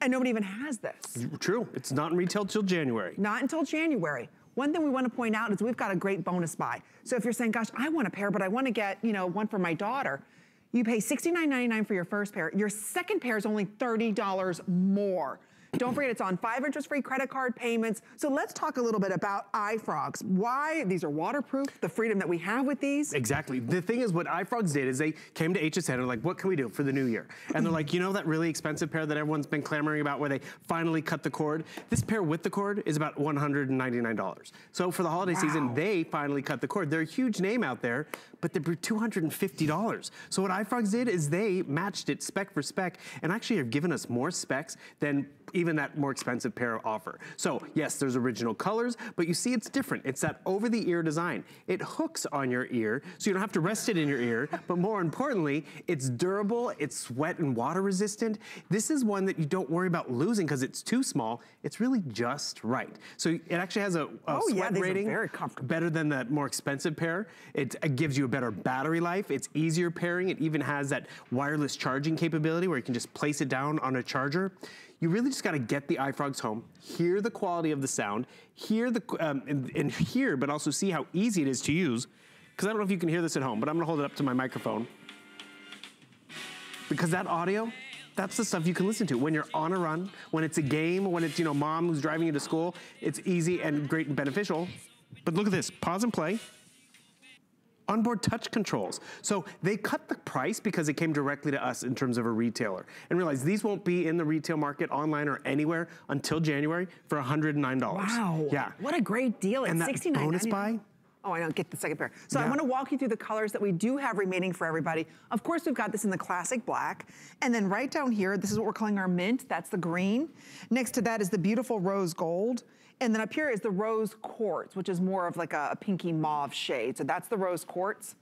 And nobody even has this. True. It's not in retail till January. Not until January. One thing we want to point out is we've got a great bonus buy. So if you're saying, gosh, I want a pair, but I want to get, you know, one for my daughter, you pay $69.99 for your first pair. Your second pair is only $30 more. Don't forget, it's on five interest-free credit card payments. So let's talk a little bit about iFrogz. Why these are waterproof, the freedom that we have with these. Exactly. The thing is, what iFrogz did is they came to HSN and were like, what can we do for the new year? And they're like, you know that really expensive pair that everyone's been clamoring about where they finally cut the cord? This pair with the cord is about $199. So for the holiday season, they finally cut the cord. They're a huge name out there, but they're $250. So what iFrogz did is they matched it spec for spec and actually have given us more specs than even that more expensive pair offer. So yes, there's original colors, but you see it's different. It's that over the ear design. It hooks on your ear, so you don't have to rest it in your ear, but more importantly, it's durable, it's sweat and water resistant. This is one that you don't worry about losing because it's too small. It's really just right. So it actually has a, a Oh, yeah, sweat are rating very comfortable. better than that more expensive pair. It, it gives you a better battery life. It's easier pairing. It even has that wireless charging capability where you can just place it down on a charger. You really just got to get the iFrogz home, hear the quality of the sound, hear the um, and, and hear, but also see how easy it is to use. Because I don't know if you can hear this at home, but I'm gonna hold it up to my microphone. Because that audio, that's the stuff you can listen to when you're on a run, when it's a game, when it's, you know, mom who's driving you to school. It's easy and great and beneficial. But look at this, pause and play. Onboard touch controls. So they cut the price because it came directly to us in terms of a retailer. And realize these won't be in the retail market, online or anywhere until January for $109. Wow. Yeah. What a great deal. And It's that $69.99. bonus buy? Oh, I don't get the second pair. So I want to walk you through the colors that we do have remaining for everybody. Of course, we've got this in the classic black. And then right down here, this is what we're calling our mint. That's the green. Next to that is the beautiful rose gold. And then up here is the rose quartz, which is more of like a, a pinky mauve shade. So that's the rose quartz.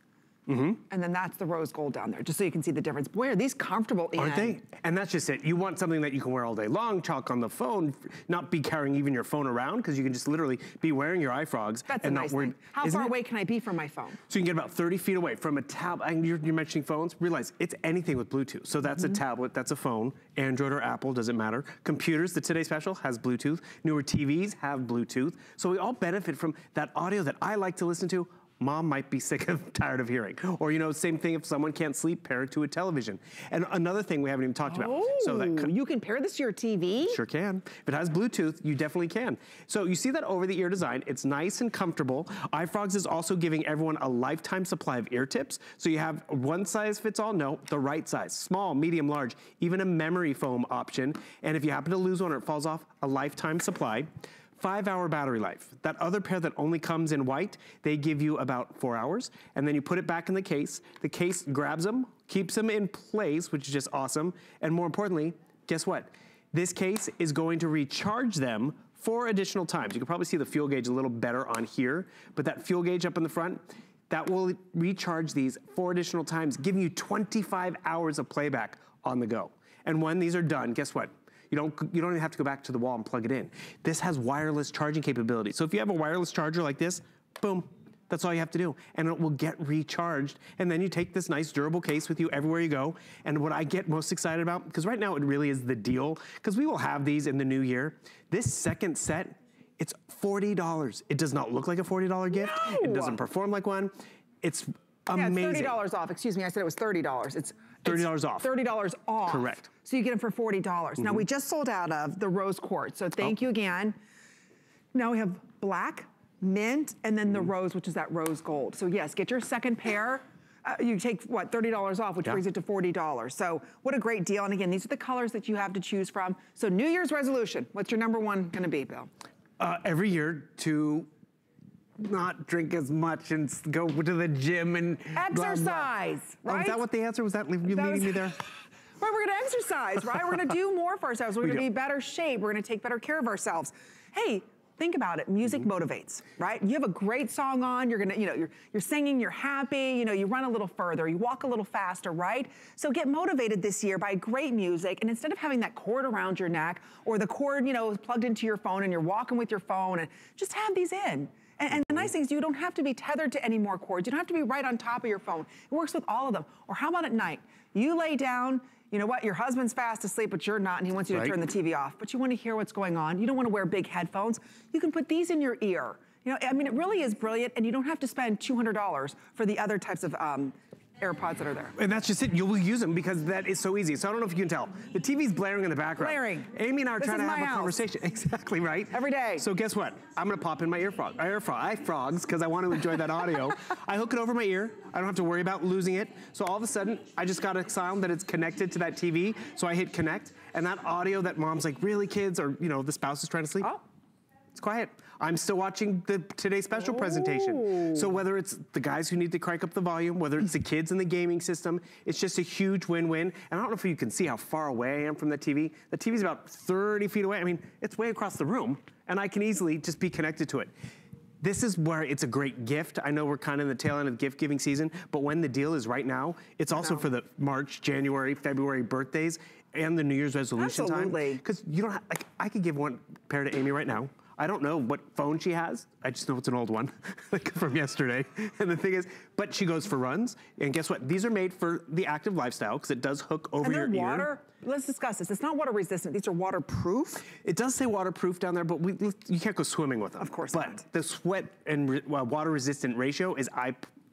Mm-hmm. And then that's the rose gold down there, just so you can see the difference. Boy, are these comfortable Aren't they? And that's just it. You want something that you can wear all day long, chalk on the phone, not be carrying even your phone around, because you can just literally be wearing your iFrogz That's and a nice not worry. thing. How Isn't far it? away can I be from my phone? So you can get about 30 feet away from a tab. And you're, you're mentioning phones. Realize it's anything with Bluetooth. So that's Mm-hmm. a tablet, that's a phone, Android or Apple, doesn't matter. Computers, the Today Special has Bluetooth. Newer TVs have Bluetooth. So we all benefit from that audio that I like to listen to. Mom might be <laughs> sick of, tired of hearing. Or, you know, same thing if someone can't sleep, pair it to a television. And another thing we haven't even talked about. So that Oh, you can pair this to your TV? Sure can. If it has Bluetooth, you definitely can. So you see that over-the-ear design. It's nice and comfortable. iFrogz is also giving everyone a lifetime supply of ear tips. So you have one size fits all? No, the right size. Small, medium, large, even a memory foam option. And if you happen to lose one or it falls off, a lifetime supply. Five hour battery life. That other pair that only comes in white, they give you about four hours. And then you put it back in the case. The case grabs them, keeps them in place, which is just awesome. And more importantly, guess what? This case is going to recharge them four additional times. You can probably see the fuel gauge a little better on here, but that fuel gauge up in the front, that will recharge these four additional times, giving you 25 hours of playback on the go. And when these are done, guess what? You don't, you don't even have to go back to the wall and plug it in. This has wireless charging capability. So if you have a wireless charger like this, boom, that's all you have to do. And it will get recharged. And then you take this nice durable case with you everywhere you go. And what I get most excited about, because right now it really is the deal, because we will have these in the new year. This second set, it's $40. It does not look like a $40 gift. No! It doesn't perform like one. It's Yeah, amazing. it's $30 off. Excuse me, I said it was $30. It's $30 off. $30 off. Correct. So you get them for 40. dollars Now Mm-hmm. we just sold out of the rose quartz, so thank Oh. you again. Now we have black, mint, and then the Mm-hmm. rose, which is that rose gold. So yes, get your second pair. Uh, you take what $30 off, which Yeah. brings it to $40. So what a great deal! And again, these are the colors that you have to choose from. So New Year's resolution. What's your number one going to be, Bill? uh, every year to not drink as much and go to the gym and blah, blah. Exercise, Oh, is that what the answer was? That you That leading was- me there? <laughs> Right, we're gonna exercise, right? We're gonna do more for ourselves. We're We gonna do. be better shape. We're gonna take better care of ourselves. Hey, think about it. Music Mm-hmm. motivates, right? You have a great song on. You're gonna, you know, you're you're singing. You're happy. You know, you run a little further. You walk a little faster, right? So get motivated this year by great music. And instead of having that cord around your neck or the cord, you know, plugged into your phone and you're walking with your phone, and just have these in. And, and the nice thing is you don't have to be tethered to any more cords. You don't have to be right on top of your phone. It works with all of them. Or how about at night? You lay down, you know what, your husband's fast asleep, but you're not, and he wants you to turn the TV off. But you want to hear what's going on. You don't want to wear big headphones. You can put these in your ear. You know, I mean, it really is brilliant, and you don't have to spend $200 for the other types of um, AirPods that are there. And that's just it. You will use them because that is so easy. So I don't know if you can tell. The TV's blaring in the background. Blaring. Amy and I are This trying to have a conversation. <laughs> Exactly right. Every day. So guess what? I'm gonna pop in my ear frog, ear frog, eye frogs because I want to enjoy that audio. <laughs> I hook it over my ear. I don't have to worry about losing it. So all of a sudden, I just got a sound that it's connected to that TV. So I hit connect, and that audio that mom's like, really, kids, or you know, the spouse is trying to sleep. Oh. It's quiet. I'm still watching the today's special presentation. So whether it's the guys who need to crank up the volume, whether it's the kids in the gaming system, it's just a huge win-win. And I don't know if you can see how far away I am from the TV. The TV's about 30 feet away. I mean, it's way across the room, and I can easily just be connected to it. This is where it's a great gift. I know we're kind of in the tail end of gift giving season, but when the deal is right now, it's also for the March, January, February birthdays and the New Year's resolution Absolutely. time. Because you don't have, like, I could give one pair to Amy right now. I don't know what phone she has. I just know it's an old one <laughs> like from yesterday. <laughs> And the thing is, but she goes for runs. And guess what? These are made for the active lifestyle because it does hook over And your they're ear. water. Let's discuss this. It's not water resistant. These are waterproof. It does say waterproof down there, but we, you can't go swimming with them. Of course not. but not. the sweat and re, well, water resistant ratio is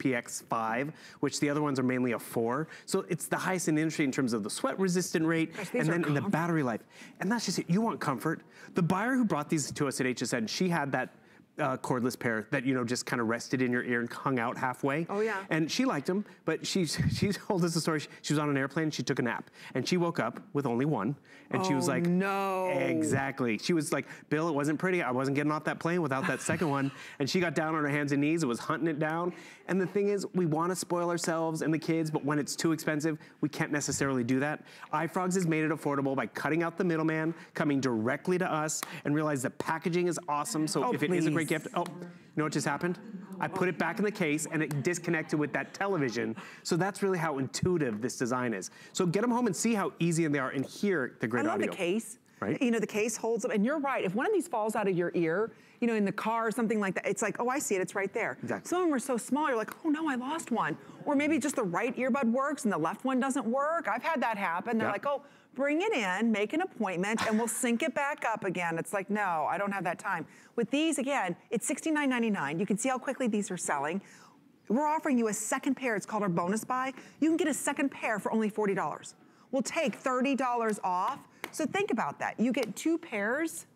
IPX5, which the other ones are mainly a four. So it's the highest in the industry in terms of the sweat resistant rate Gosh, and then in the battery life. And that's just it. You want comfort. The buyer who brought these to us at HSN, she had that uh, cordless pair that you know just kind of rested in your ear and hung out halfway. Oh, yeah. And she liked them, but she <laughs> she told us a story. She was on an airplane. She took a nap, and she woke up with only one, and she was Oh, like, no. Exactly. She was like, Bill, it wasn't pretty. I wasn't getting off that plane without that second one. And she got down on her hands and knees. It was hunting it down. And the thing is, we want to spoil ourselves and the kids, but when it's too expensive, we can't necessarily do that. iFrogz has made it affordable by cutting out the middleman, coming directly to us, and realize the packaging is awesome. So Oh, if it is a great gift, oh, you know what just happened? I put it back in the case and it disconnected with that television. So that's really how intuitive this design is. So get them home and see how easy they are and hear the great I love audio. the case. Right? You know, the case holds them. And you're right. If one of these falls out of your ear, you know, in the car or something like that, it's like, oh, I see it. It's right there. Exactly. Some of them are so small, you're like, oh no, I lost one. Or maybe just the right earbud works and the left one doesn't work. I've had that happen. They're Yeah. like, oh, bring it in, make an appointment, and we'll sync it back up again. It's like, no, I don't have that time. With these, again, it's $69.99. You can see how quickly these are selling. We're offering you a second pair. It's called our bonus buy. You can get a second pair for only $40. We'll take $30 off. So think about that. You get two pairs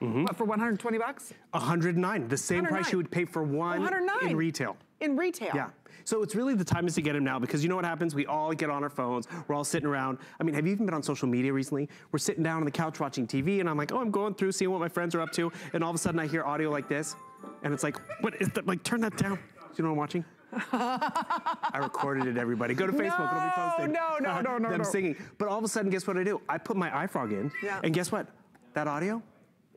Mm-hmm. what, for 120 bucks 109, the same price you would pay for one 109 in retail. in retail. Yeah. So it's really the time is to get them now because you know what happens? We all get on our phones. We're all sitting around. I mean, have you even been on social media recently? We're sitting down on the couch watching TV and I'm like, oh, I'm going through, seeing what my friends are up to. And all of a sudden I hear audio like this. And it's like, what is that? Like, turn that down. Do you know what I'm watching? I recorded it, everybody. Go to Facebook, it'll be posted. No, no, uh-huh. no, no, Them no. singing. But all of a sudden, guess what I do? I put my iFrog in, Yeah. and guess what? That audio,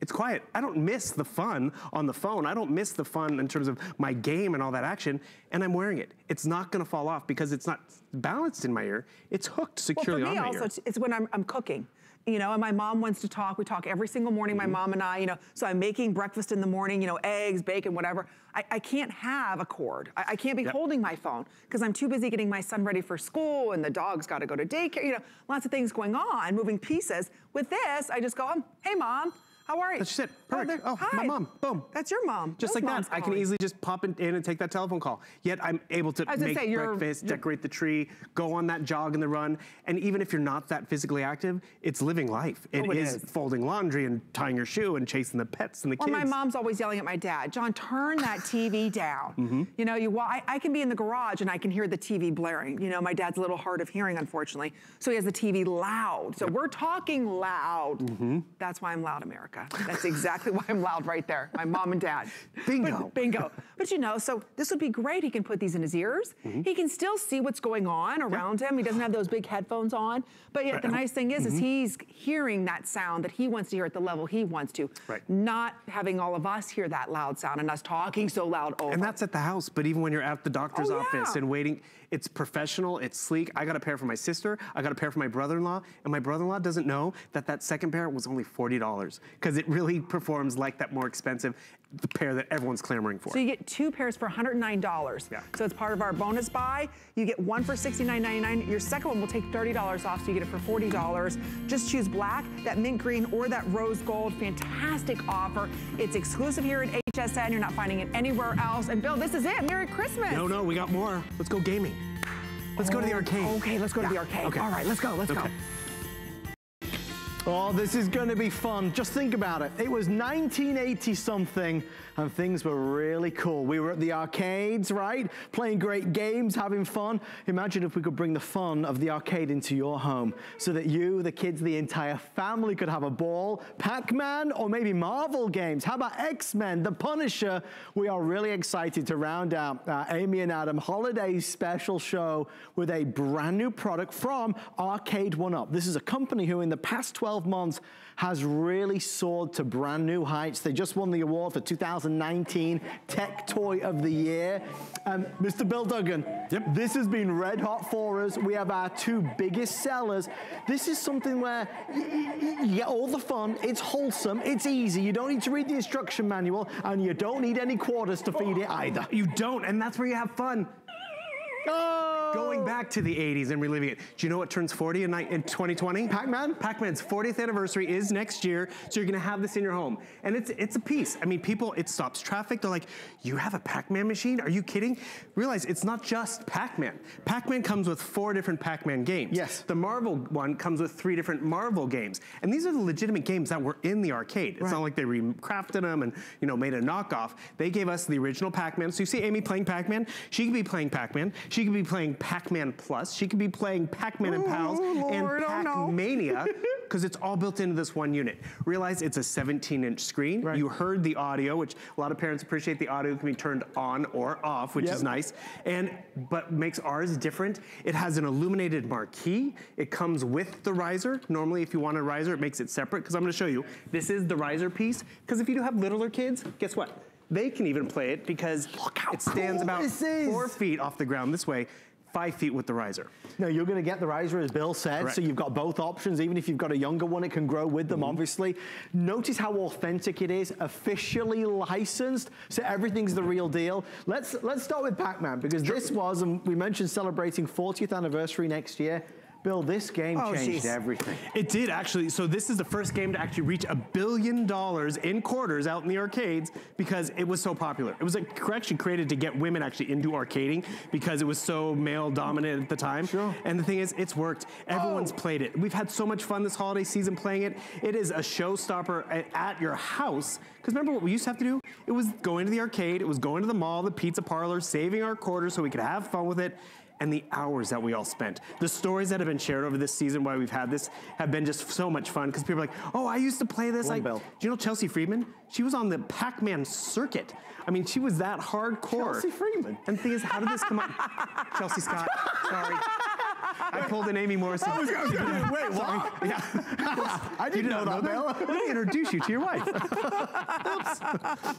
it's quiet. I don't miss the fun on the phone. I don't miss the fun in terms of my game and all that action, and I'm wearing it. It's not gonna fall off because it's not balanced in my ear. It's hooked Well, for securely me on my also, ear. it's- it's when I'm, I'm cooking. You know, and my mom wants to talk. We talk every single morning, Mm-hmm. my mom and I, you know. So I'm making breakfast in the morning, you know, eggs, bacon, whatever. I, I can't have a cord. I, I can't be Yep. holding my phone because I'm too busy getting my son ready for school and the dog's got to go to daycare. You know, lots of things going on, moving pieces. With this, I just go, um, hey, mom, how are you? That's just it. Perfect. there- Oh, my mom. Boom. That's your mom. Just Both like that, I can easily just pop in, in and take that telephone call. Yet I'm able to I was gonna make say, breakfast, you're- decorate the tree, go on that jog and the run. And even if you're not that physically active, it's living life. Oh, it is, is. folding laundry and tying your shoe and chasing the pets and the Or kids. my mom's always yelling at my dad, John, turn that TV <laughs> down. Mm-hmm. You know, you I, I can be in the garage and I can hear the TV blaring. You know, my dad's a little hard of hearing, unfortunately, so he has the TV loud. So we're talking loud. Mm-hmm. That's why I'm loud, America. That's exactly why I'm loud right there. My mom and dad. <laughs> Bingo. But, bingo. But you know, so this would be great. He can put these in his ears. Mm-hmm. He can still see what's going on around him. He doesn't have those big headphones on. But yet the nice thing is, Mm-hmm. is he's hearing that sound that he wants to hear at the level he wants to. Right. Not having all of us hear that loud sound and us talking so loud over. And that's at the house, but even when you're at the doctor's Oh, office yeah. and waiting, it's professional, it's sleek. I got a pair for my sister, I got a pair for my brother-in-law, and my brother-in-law doesn't know that that second pair was only $40 because it really performs like that more expensive the pair that everyone's clamoring for. So you get two pairs for $109. Yeah. So it's part of our bonus buy. You get one for $69.99. Your second one will take $30 off, so you get it for $40. Just choose black, that mint green, or that rose gold. Fantastic offer. It's exclusive here at HSN. You're not finding it anywhere else. And Bill, this is it. Merry Christmas. no, no, we got more. Let's go gaming. Let's go to the oh, arcade. Okay, let's go to the arcade. okay. All right, let's go, let's go. Oh, this is to be fun. Just think about it. It was 1980 something and things were really cool. We were at the arcades, right? Playing great games, having fun. Imagine if we could bring the fun of the arcade into your home so that you, the kids, the entire family could have a ball, Pac-Man, or maybe Marvel games. How about X-Men, The Punisher? We are really excited to round out our Amy and Adam holiday special show with a brand new product from Arcade1Up. This is a company who in the past 12 months has really soared to brand new heights. They just won the award for 2019 Tech Toy of the Year. Um, Mr. Bill Duggan, Yep. this has been red hot for us. We have our two biggest sellers. This is something where you get all the fun, it's wholesome, it's easy. You don't need to read the instruction manual, and you don't need any quarters to feed it either. You don't, and that's where you have fun. Oh! Going oh. back to the 80s and reliving it. Do you know what turns 40 in, in 2020? Pac-Man? Pac-Man's 40th anniversary is next year, so you're gonna have this in your home. And it's it's a piece. I mean, people, it stops traffic. They're like, you have a Pac-Man machine? Are you kidding? Realize it's not just Pac-Man. Pac-Man comes with four different Pac-Man games. Yes. The Marvel one comes with three different Marvel games. And these are the legitimate games that were in the arcade. It's not like they recrafted them and, you know, made a knockoff. They gave us the original Pac-Man. So you see Amy playing Pac-Man. She could be playing Pac-Man. She could be playing Pac-Man Plus. She could be playing Pac-Man and Pals and Lord, oh no. Pac-Mania <laughs> because it's all built into this one unit. Realize it's a 17-inch screen. Right. You heard the audio, which a lot of parents appreciate. The audio can be turned on or off, which Yep. is nice. And but makes ours different. It has an illuminated marquee. It comes with the riser. Normally, if you want a riser, it makes it separate. Because I'm going to show you. This is the riser piece. Because if you do have littler kids, guess what? They can even play it because it stands cool about four feet off the ground this way, five feet with the riser. No, you're going to get the riser, as Bill said, Correct. so you've got both options. Even if you've got a younger one, it can grow with them, mm-hmm. obviously. Notice how authentic it is, officially licensed, so everything's the real deal. Let's, let's start with Pac-Man, because this was, and we mentioned celebrating 40th anniversary next year. Bill, this game Oh, changed geez. everything. It did actually. So this is the first game to actually reach a billion dollars in quarters out in the arcades because it was so popular. It was like actually created to get women actually into arcading because it was so male dominant at the time. Sure. And the thing is, it's worked. Everyone's oh. played it. We've had so much fun this holiday season playing it. It is a showstopper at, at your house. Because remember what we used to have to do? It was going to the arcade. It was going to the mall, the pizza parlor, saving our quarters so we could have fun with it and the hours that we all spent. The stories that have been shared over this season why we've had this have been just so much fun because people are like, oh, I used to play this. I, Bill. do you know Chelsea Friedman? She was on the Pac-Man circuit. I mean, she was that hardcore. Chelsea Freeman? And the thing is, how did this come up? <laughs> Chelsea Scott, sorry. I pulled an Amy Morrison. I was to wait, what? <laughs> <laughs> Yeah. I didn't know that, Bill. Let me introduce you to your wife. Oops.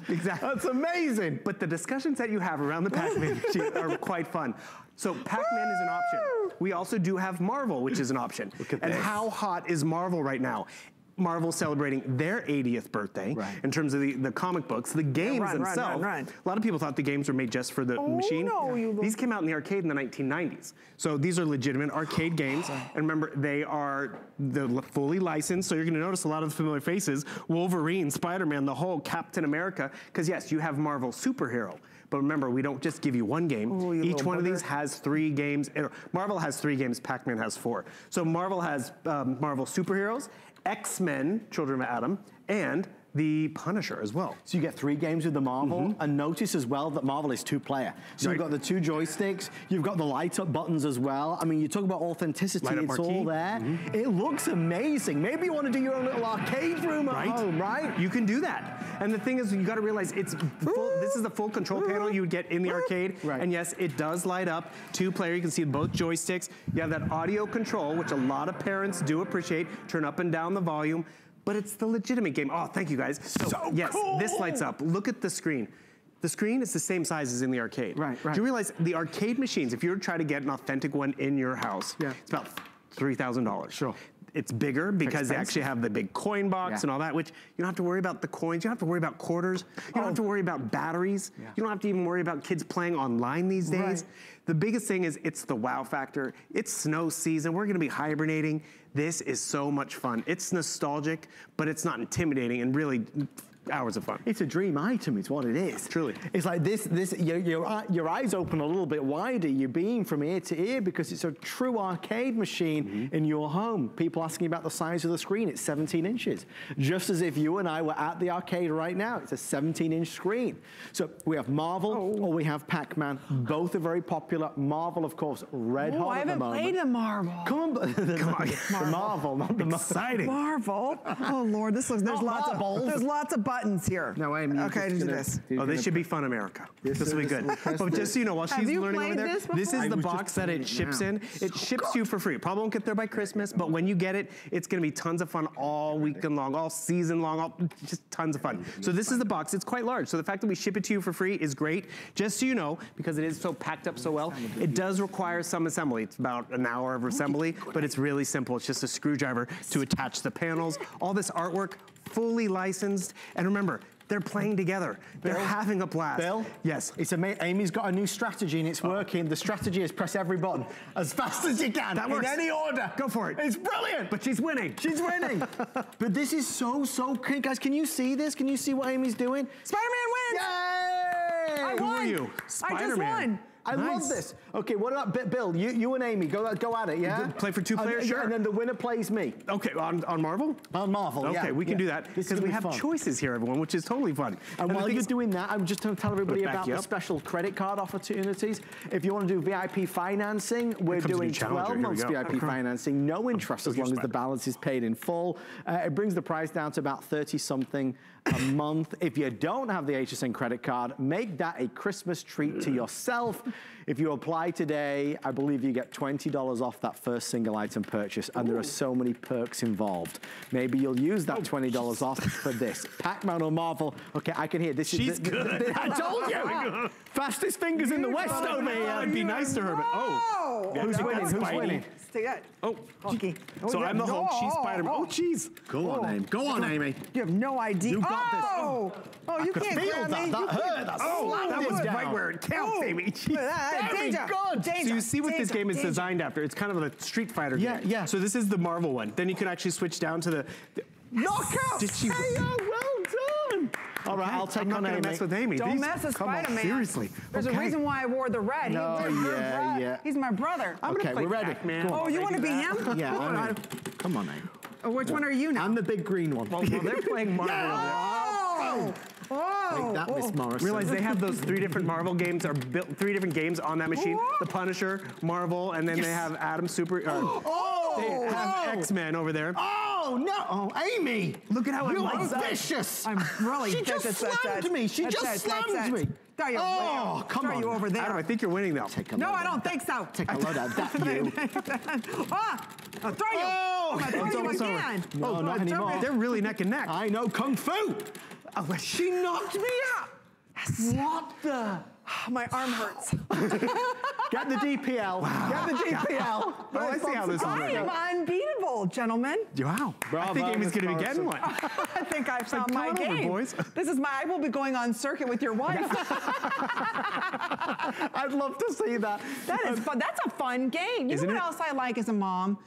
Exactly. That's amazing. But the discussions that you have around the Pac-Man are quite fun. So Pac-Man is an option. We also do have Marvel, which is an option. at and this. how hot is Marvel right now? Marvel celebrating their 80th birthday Right. in terms of the, the comic books, the games run, run, themselves. run, run. A lot of people thought the games were made just for the Oh, machine. no, you These came out in the arcade in the 1990s. So these are legitimate arcade <gasps> games. And remember, they are the fully licensed. So you're going to notice a lot of the familiar faces: Wolverine, Spider-Man, the Hulk, Captain America. Because yes, you have Marvel superhero. But remember, we don't just give you one game. Ooh, you Each one of these has three games. Marvel has three games. Pac-Man has four. So Marvel has um, Marvel superheroes, X-Men, Children of Atom, and the Punisher as well. So you get three games with the Marvel, and notice as well that Marvel is two-player. So you've Mm-hmm. Got the two joysticks, you've got the light-up buttons as well. I mean, you talk about authenticity, it's all there. Mhm. It looks amazing. Maybe you want to do your own little arcade room at right? home, right? You can do that. And the thing is, you got to realize it's full, this is the full control panel you would get in the arcade. Right. And yes, it does light up. Two player, you can see both joysticks. You have that audio control, which a lot of parents do appreciate. Turn up and down the volume. But it's the legitimate game. Oh, thank you guys. So, yes, this lights up. Look at the screen. The screen is the same size as in the arcade. Right, right. Do you realize the arcade machines, if you were to try to get an authentic one in your house, Yeah. it's about $3,000. Sure. It's bigger because they actually have the big coin box Yeah. and all that, which you don't have to worry about the coins. You don't have to worry about quarters. You don't have to oh. worry about batteries. Yeah. You don't have to even worry about kids playing online these days. Right. The biggest thing is it's the wow factor. It's snow season. We're going to be hibernating. This is so much fun. It's nostalgic, but it's not intimidating and really hours of fun. It's a dream item, is what it is. Truly. It's like this, this your, your, your eyes open a little bit wider, you're being from ear to ear because it's a true arcade machine Mm-hmm. in your home. People asking about the size of the screen, it's 17 inches. Just as if you and I were at the arcade right now, it's a 17 inch screen. So we have Marvel Oh. or we have Pac-Man. Both are very popular. Marvel, of course, red Oh, hot I at the haven't moment. played a Marvel. Come on, <laughs> the, Come on. the Marvel, not the Marvel. Exciting. Marvel. Oh Lord, this looks. There's Not lots marbles. of there's lots of buttons here. No, Amy, you're Okay, just to do this. Oh, this should be fun, America. This, This will be good. But just so you know, while she's learning over there, this this is I the box that it it ships now. in. It ships to you for free. Probably won't get there by Christmas, but when you get it, it's going to be tons of fun all weekend long, all season long, all, just tons of fun. So this is the box. It's quite large. So the fact that we ship it to you for free is great. Just so you know, because it is so packed up so well, it does require some assembly. It's about an hour of assembly, but it's really simple. It's just a screwdriver to attach the panels. All this artwork, fully licensed. And remember, they're playing together. They're having a blast. Bill? Yes. It's amazing. Amy's got a new strategy and it's oh. working. The strategy is press every button as fast as you can. That works. In any order. Go for it. It's brilliant. But she's winning. She's winning. <laughs> but this is so, so, can, guys, can you see this? Can you see what Amy's doing? Spider-Man wins. Yay! I Who won. are you? I just won. I love this. Okay, what about Bi- Bill? You, you and Amy, go go at it, yeah? Play for two And- players? and, Sure. And then the winner plays me. Okay, on, on Marvel? On Marvel, Okay, yeah, we can yeah. do that because we have fun. choices here, everyone, which is totally fun. And, the while you're doing that, I'm just going to tell everybody about the special credit card opportunities. If you want to do VIP financing, we're comes a new doing 12 months. VIP financing, no interest as long as the balance is paid in full. Uh, it brings the price down to about 30 something a month. If you don't have the HSN credit card, make that a Christmas treat to mm. yourself. If you apply today, I believe you get $20 off that first single item purchase, and there are so many perks involved. Maybe you'll use Oh, that $20 off for this. <laughs> Pac-Man or Marvel. Okay, I can hear this. She's th- th- good. th- I told <laughs> you. Fastest fingers in the West over here. I'd be nice to her, but oh. Oh, Yeah, Who's winning? Who's Spidey. winning? Stay good. Oh, Hulky. Oh, so I'm the have Hulk, no- she's Spider-Man. oh, Oh, jeez. Go on, Amy. Go on, Amy. You have no idea. You got this. oh, oh, oh you could can't feel grab that. me. That You hurt. That Oh, slammed that was down. right where oh. <laughs> it counts, Oh. Amy. Jeez. Very danger, good. danger, So you see what this game is danger. designed after. It's kind of a Street Fighter Yeah, game. yeah. yeah. So this is the Marvel one. Then you can actually switch down to the... the Knockout. Did she- Hey, oh, well done. All right, I'll take I'm not gonna Amy. mess with Amy. Don't These- mess with Spider-Man. Seriously. There's Okay. a reason why I wore the red. No, we're yeah, yeah. He's my brother. I'm Okay, we're ready. Pac-Man. Oh, you want to be him? Yeah, Oh, I-. Come on, Amy. Oh, which one are you now? I'm the big green one. Well, well, they're playing <laughs> Marvel over there. Oh, oh, Take that, Miss oh. Morrison. Realize they have those three different Marvel <laughs> games are built three different games on that machine. What? The Punisher, Marvel, and then they have Adam Super. Uh, <gasps> Oh! they have oh. X Men over there. Oh! No. Oh, Amy. Look at how it You're lights vicious. I'm really. She that's- just slammed me. She just slammed me. Throw you, Oh, come throw on. you over there. Adam, I think you're winning though. Take a no, load I don't think so. Take a load of that, <laughs> you. ah, I'll throw you. Oh, I'm gonna throw it's you almost over. again. No, oh, not good, jump anymore. in. They're really neck and neck. I know Kung Fu. Oh, she knocked me out. What the? <sighs> My arm hurts. <laughs> Get the DPL. Wow. Get the DPL. Oh, I see how this is I am unbeatable, gentlemen. Wow. Bravo, I think Amy's going to be getting one. <laughs> I think I've found my come on over, game. boys. This is my. I will be going on circuit with your wife. <laughs> I'd love to see that. that is um, fun. That's a fun game. You Isn't know what it? else I like as a mom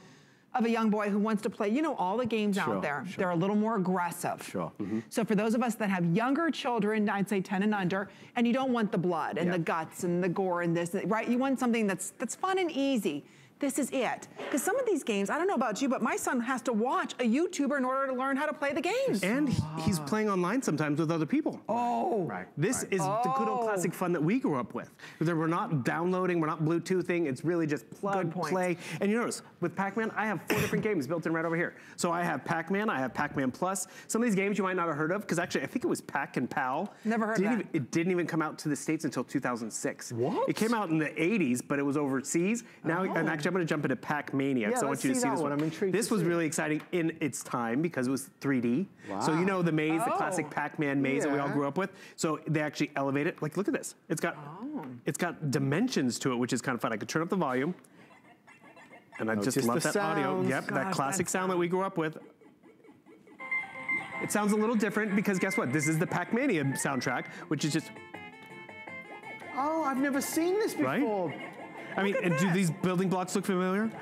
of a young boy who wants to play? You know, all the games Sure, out there. sure. They're a little more aggressive. Sure. Mm-hmm. So for those of us that have younger children, I'd say 10 and under, and you don't want the blood and Yeah. the guts and the gore and this, right? You want something that's that's fun and easy. This is it. Because some of these games, I don't know about you, but my son has to watch a YouTuber in order to learn how to play the games. And he's playing online sometimes with other people. oh, Right. This is the good old Oh. classic fun that we grew up with. That we're not downloading, we're not Bluetoothing, it's really just plug, play. And you notice, with Pac-Man, I have four different games built in right over here. So I have Pac-Man, I have Pac-Man Plus. Some of these games you might not have heard of, because actually I think it was Pac and Pal. Never heard didn't that. Even, it didn't even come out to the States until 2006. What? It came out in the 80s, but it was overseas. Now, and Oh. actually I'm gonna jump into Pac-Mania, Yeah, so I let's want you to see see that this one. I'm intrigued This to was see it. really exciting in its time because it was 3D. So you know the maze, the Oh. classic Pac-Man maze that we all grew up with. So they actually elevate it. Like, look at this. It's got Oh. it's got dimensions to it, which is kind of fun. I could turn up the volume. And I just Notice love the that audio. sounds. Yep, that classic sound that we grew up with. It sounds a little different because guess what? This is the Pac-Mania soundtrack, which is just Oh, I've never seen this before. Right? I mean, and do these building blocks look familiar? <laughs>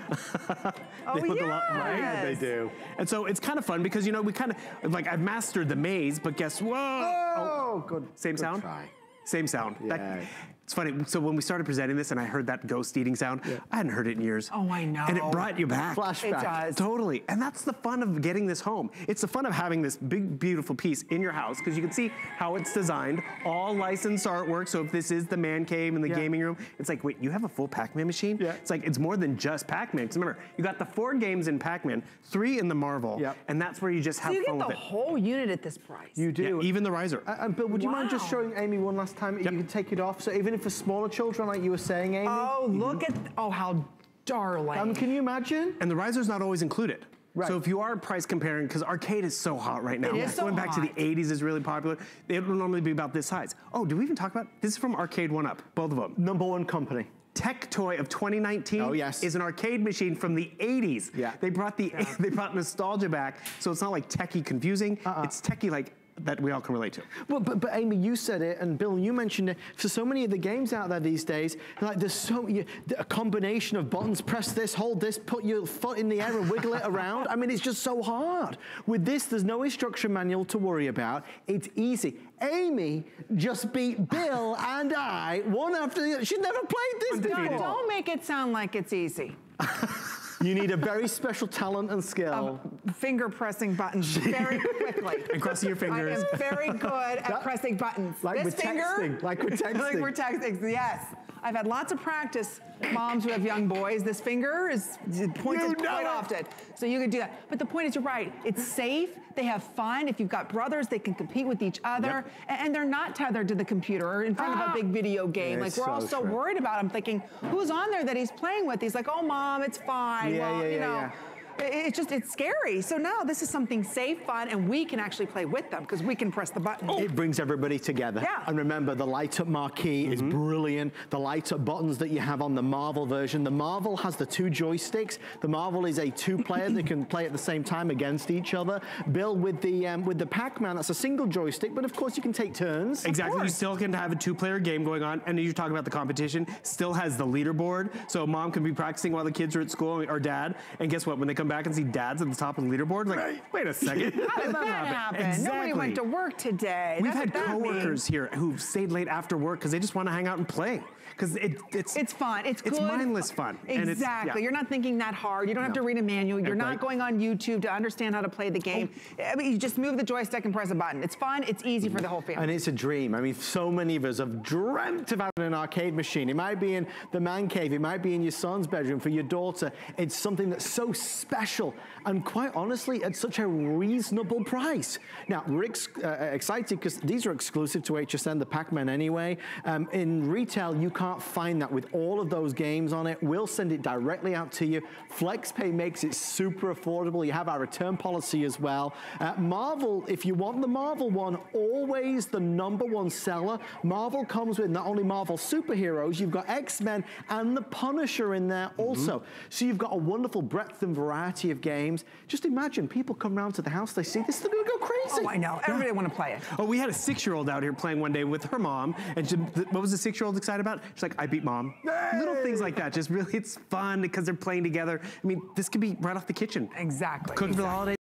Oh, they look a lot, right? yes. They do. And so it's kind of fun because you know we kind of like I've mastered the maze, but guess what? Oh, oh, good. Same good sound? try. Same sound. That- Yeah. It's funny. So when we started presenting this and I heard that ghost eating sound, I hadn't heard it in years. Oh, I know. And it brought you back. Flashback. It does. Totally. And that's the fun of getting this home. It's the fun of having this big, beautiful piece in your house because you can see how it's designed, all licensed artwork. So if this is the man cave and the Yeah. gaming room, it's like, wait, you have a full Pac-Man machine? Yeah. It's like, it's more than just Pac-Man. Because remember, you got the four games in Pac-Man, three in the Marvel, Yep. and that's where you just have So you fun get with the whole unit at this price. You do. Yeah, even the riser. Uh, and Bill, would you mind just showing Amy one last time? Yep. You can take it off. So even if for smaller children, like you were saying, Amy. Oh, look at, oh, how darling. Um, can you imagine? And the riser's not always included. Right. So if you are price comparing, because arcade is so hot right now. It is so Going back to the 80s is really popular. It would normally be about this size. Oh, do we even talk about this is from Arcade1Up, both of them. Number one company. Tech Toy of 2019 Oh, yes. is an arcade machine from the 80s. Yeah. They brought the <laughs> they brought nostalgia back, so it's not like techie confusing. Uh-uh. It's techie like that we all can relate to. Well, but, but Amy, you said it, and Bill, you mentioned it. For so many of the games out there these days, like there's so you, a combination of buttons. Press this, hold this, put your foot in the air and wiggle it around. I mean, it's just so hard. With this, there's no instruction manual to worry about. It's easy. Amy just beat Bill <laughs> and I one after the other. She's never played this Don't, before. don't make it sound like it's easy. <laughs> You need a very special talent and skill. Um, finger pressing buttons very <laughs> quickly. And crossing your fingers. I am very good at That- pressing buttons. like this we're finger, texting, like we're <laughs> like we're texting. Yes, I've had lots of practice. Moms who have young boys, this finger is it points You it quite it. often, so you can do that. But the point is, you're right. It's safe. They have fun. If you've got brothers, they can compete with each other, Yep. and, they're not tethered to the computer or in front of a ah! big video game. It's like we're all so so true. worried about. I'm thinking, who's on there that he's playing with? He's like, oh, mom, it's fine. Yeah, well, yeah, you yeah, know. Yeah. It- It's just, it's scary. So now this is something safe, fun, and we can actually play with them because we can press the button. It brings everybody together. Yeah. And remember, the light up marquee is brilliant. The light up buttons that you have on the Marvel version. The Marvel has the two joysticks. The Marvel is a two player that can play at the same time against each other. Bill, with the um, with the Pac-Man, that's a single joystick, but of course you can take turns. Exactly. You still can have a two-player game going on, and you're talking about the competition. Still has the leaderboard, so mom can be practicing while the kids are at school or dad. And guess what? When they come back and see dad's at the top of the leaderboard, like, wait a second, <laughs> How did that happen? Nobody Exactly. went to work today. We've That's had what that coworkers means. here who've stayed late after work because they just want to hang out and play. Because it, it's It's fun. It's good. It's mindless fun. Exactly. yeah. You're not thinking that hard. You don't have to read a manual. You're not going on YouTube to understand how to play the game. Oh. I mean, you just move the joystick and press a button. It's fun. It's easy for the whole family. And it's a dream. I mean, so many of us have dreamt of having an arcade machine. It might be in the man cave, it might be in your son's bedroom for your daughter. It's something that's so special and quite honestly, at such a reasonable price. Now, we're ex uh, excited because these are exclusive to HSN, the Pac-Man anyway. Um, in retail, you can't find that with all of those games on it. We'll send it directly out to you. FlexPay makes it super affordable. You have our return policy as well. Uh, Marvel, if you want the Marvel one, always the number one seller. Marvel comes with not only Marvel superheroes, you've got X-Men and the Punisher in there also. So you've got a wonderful breadth and variety of games. Just imagine people come round to the house, they see this, they're gonna go crazy. oh, I know. Everybody want to play it. Oh, we had a six-year-old out here playing one day with her mom, and she, what was the six-year-old excited about? She's like, "I beat mom." Little things like that. Just really, it's fun because they're playing together. I mean, this could be right off the kitchen. Exactly. Cooking for the holidays.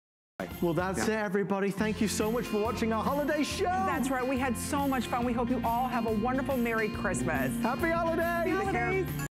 Well, that's it, everybody. Thank you so much for watching our holiday show. That's right. We had so much fun. We hope you all have a wonderful Merry Christmas. Happy holidays. Take care.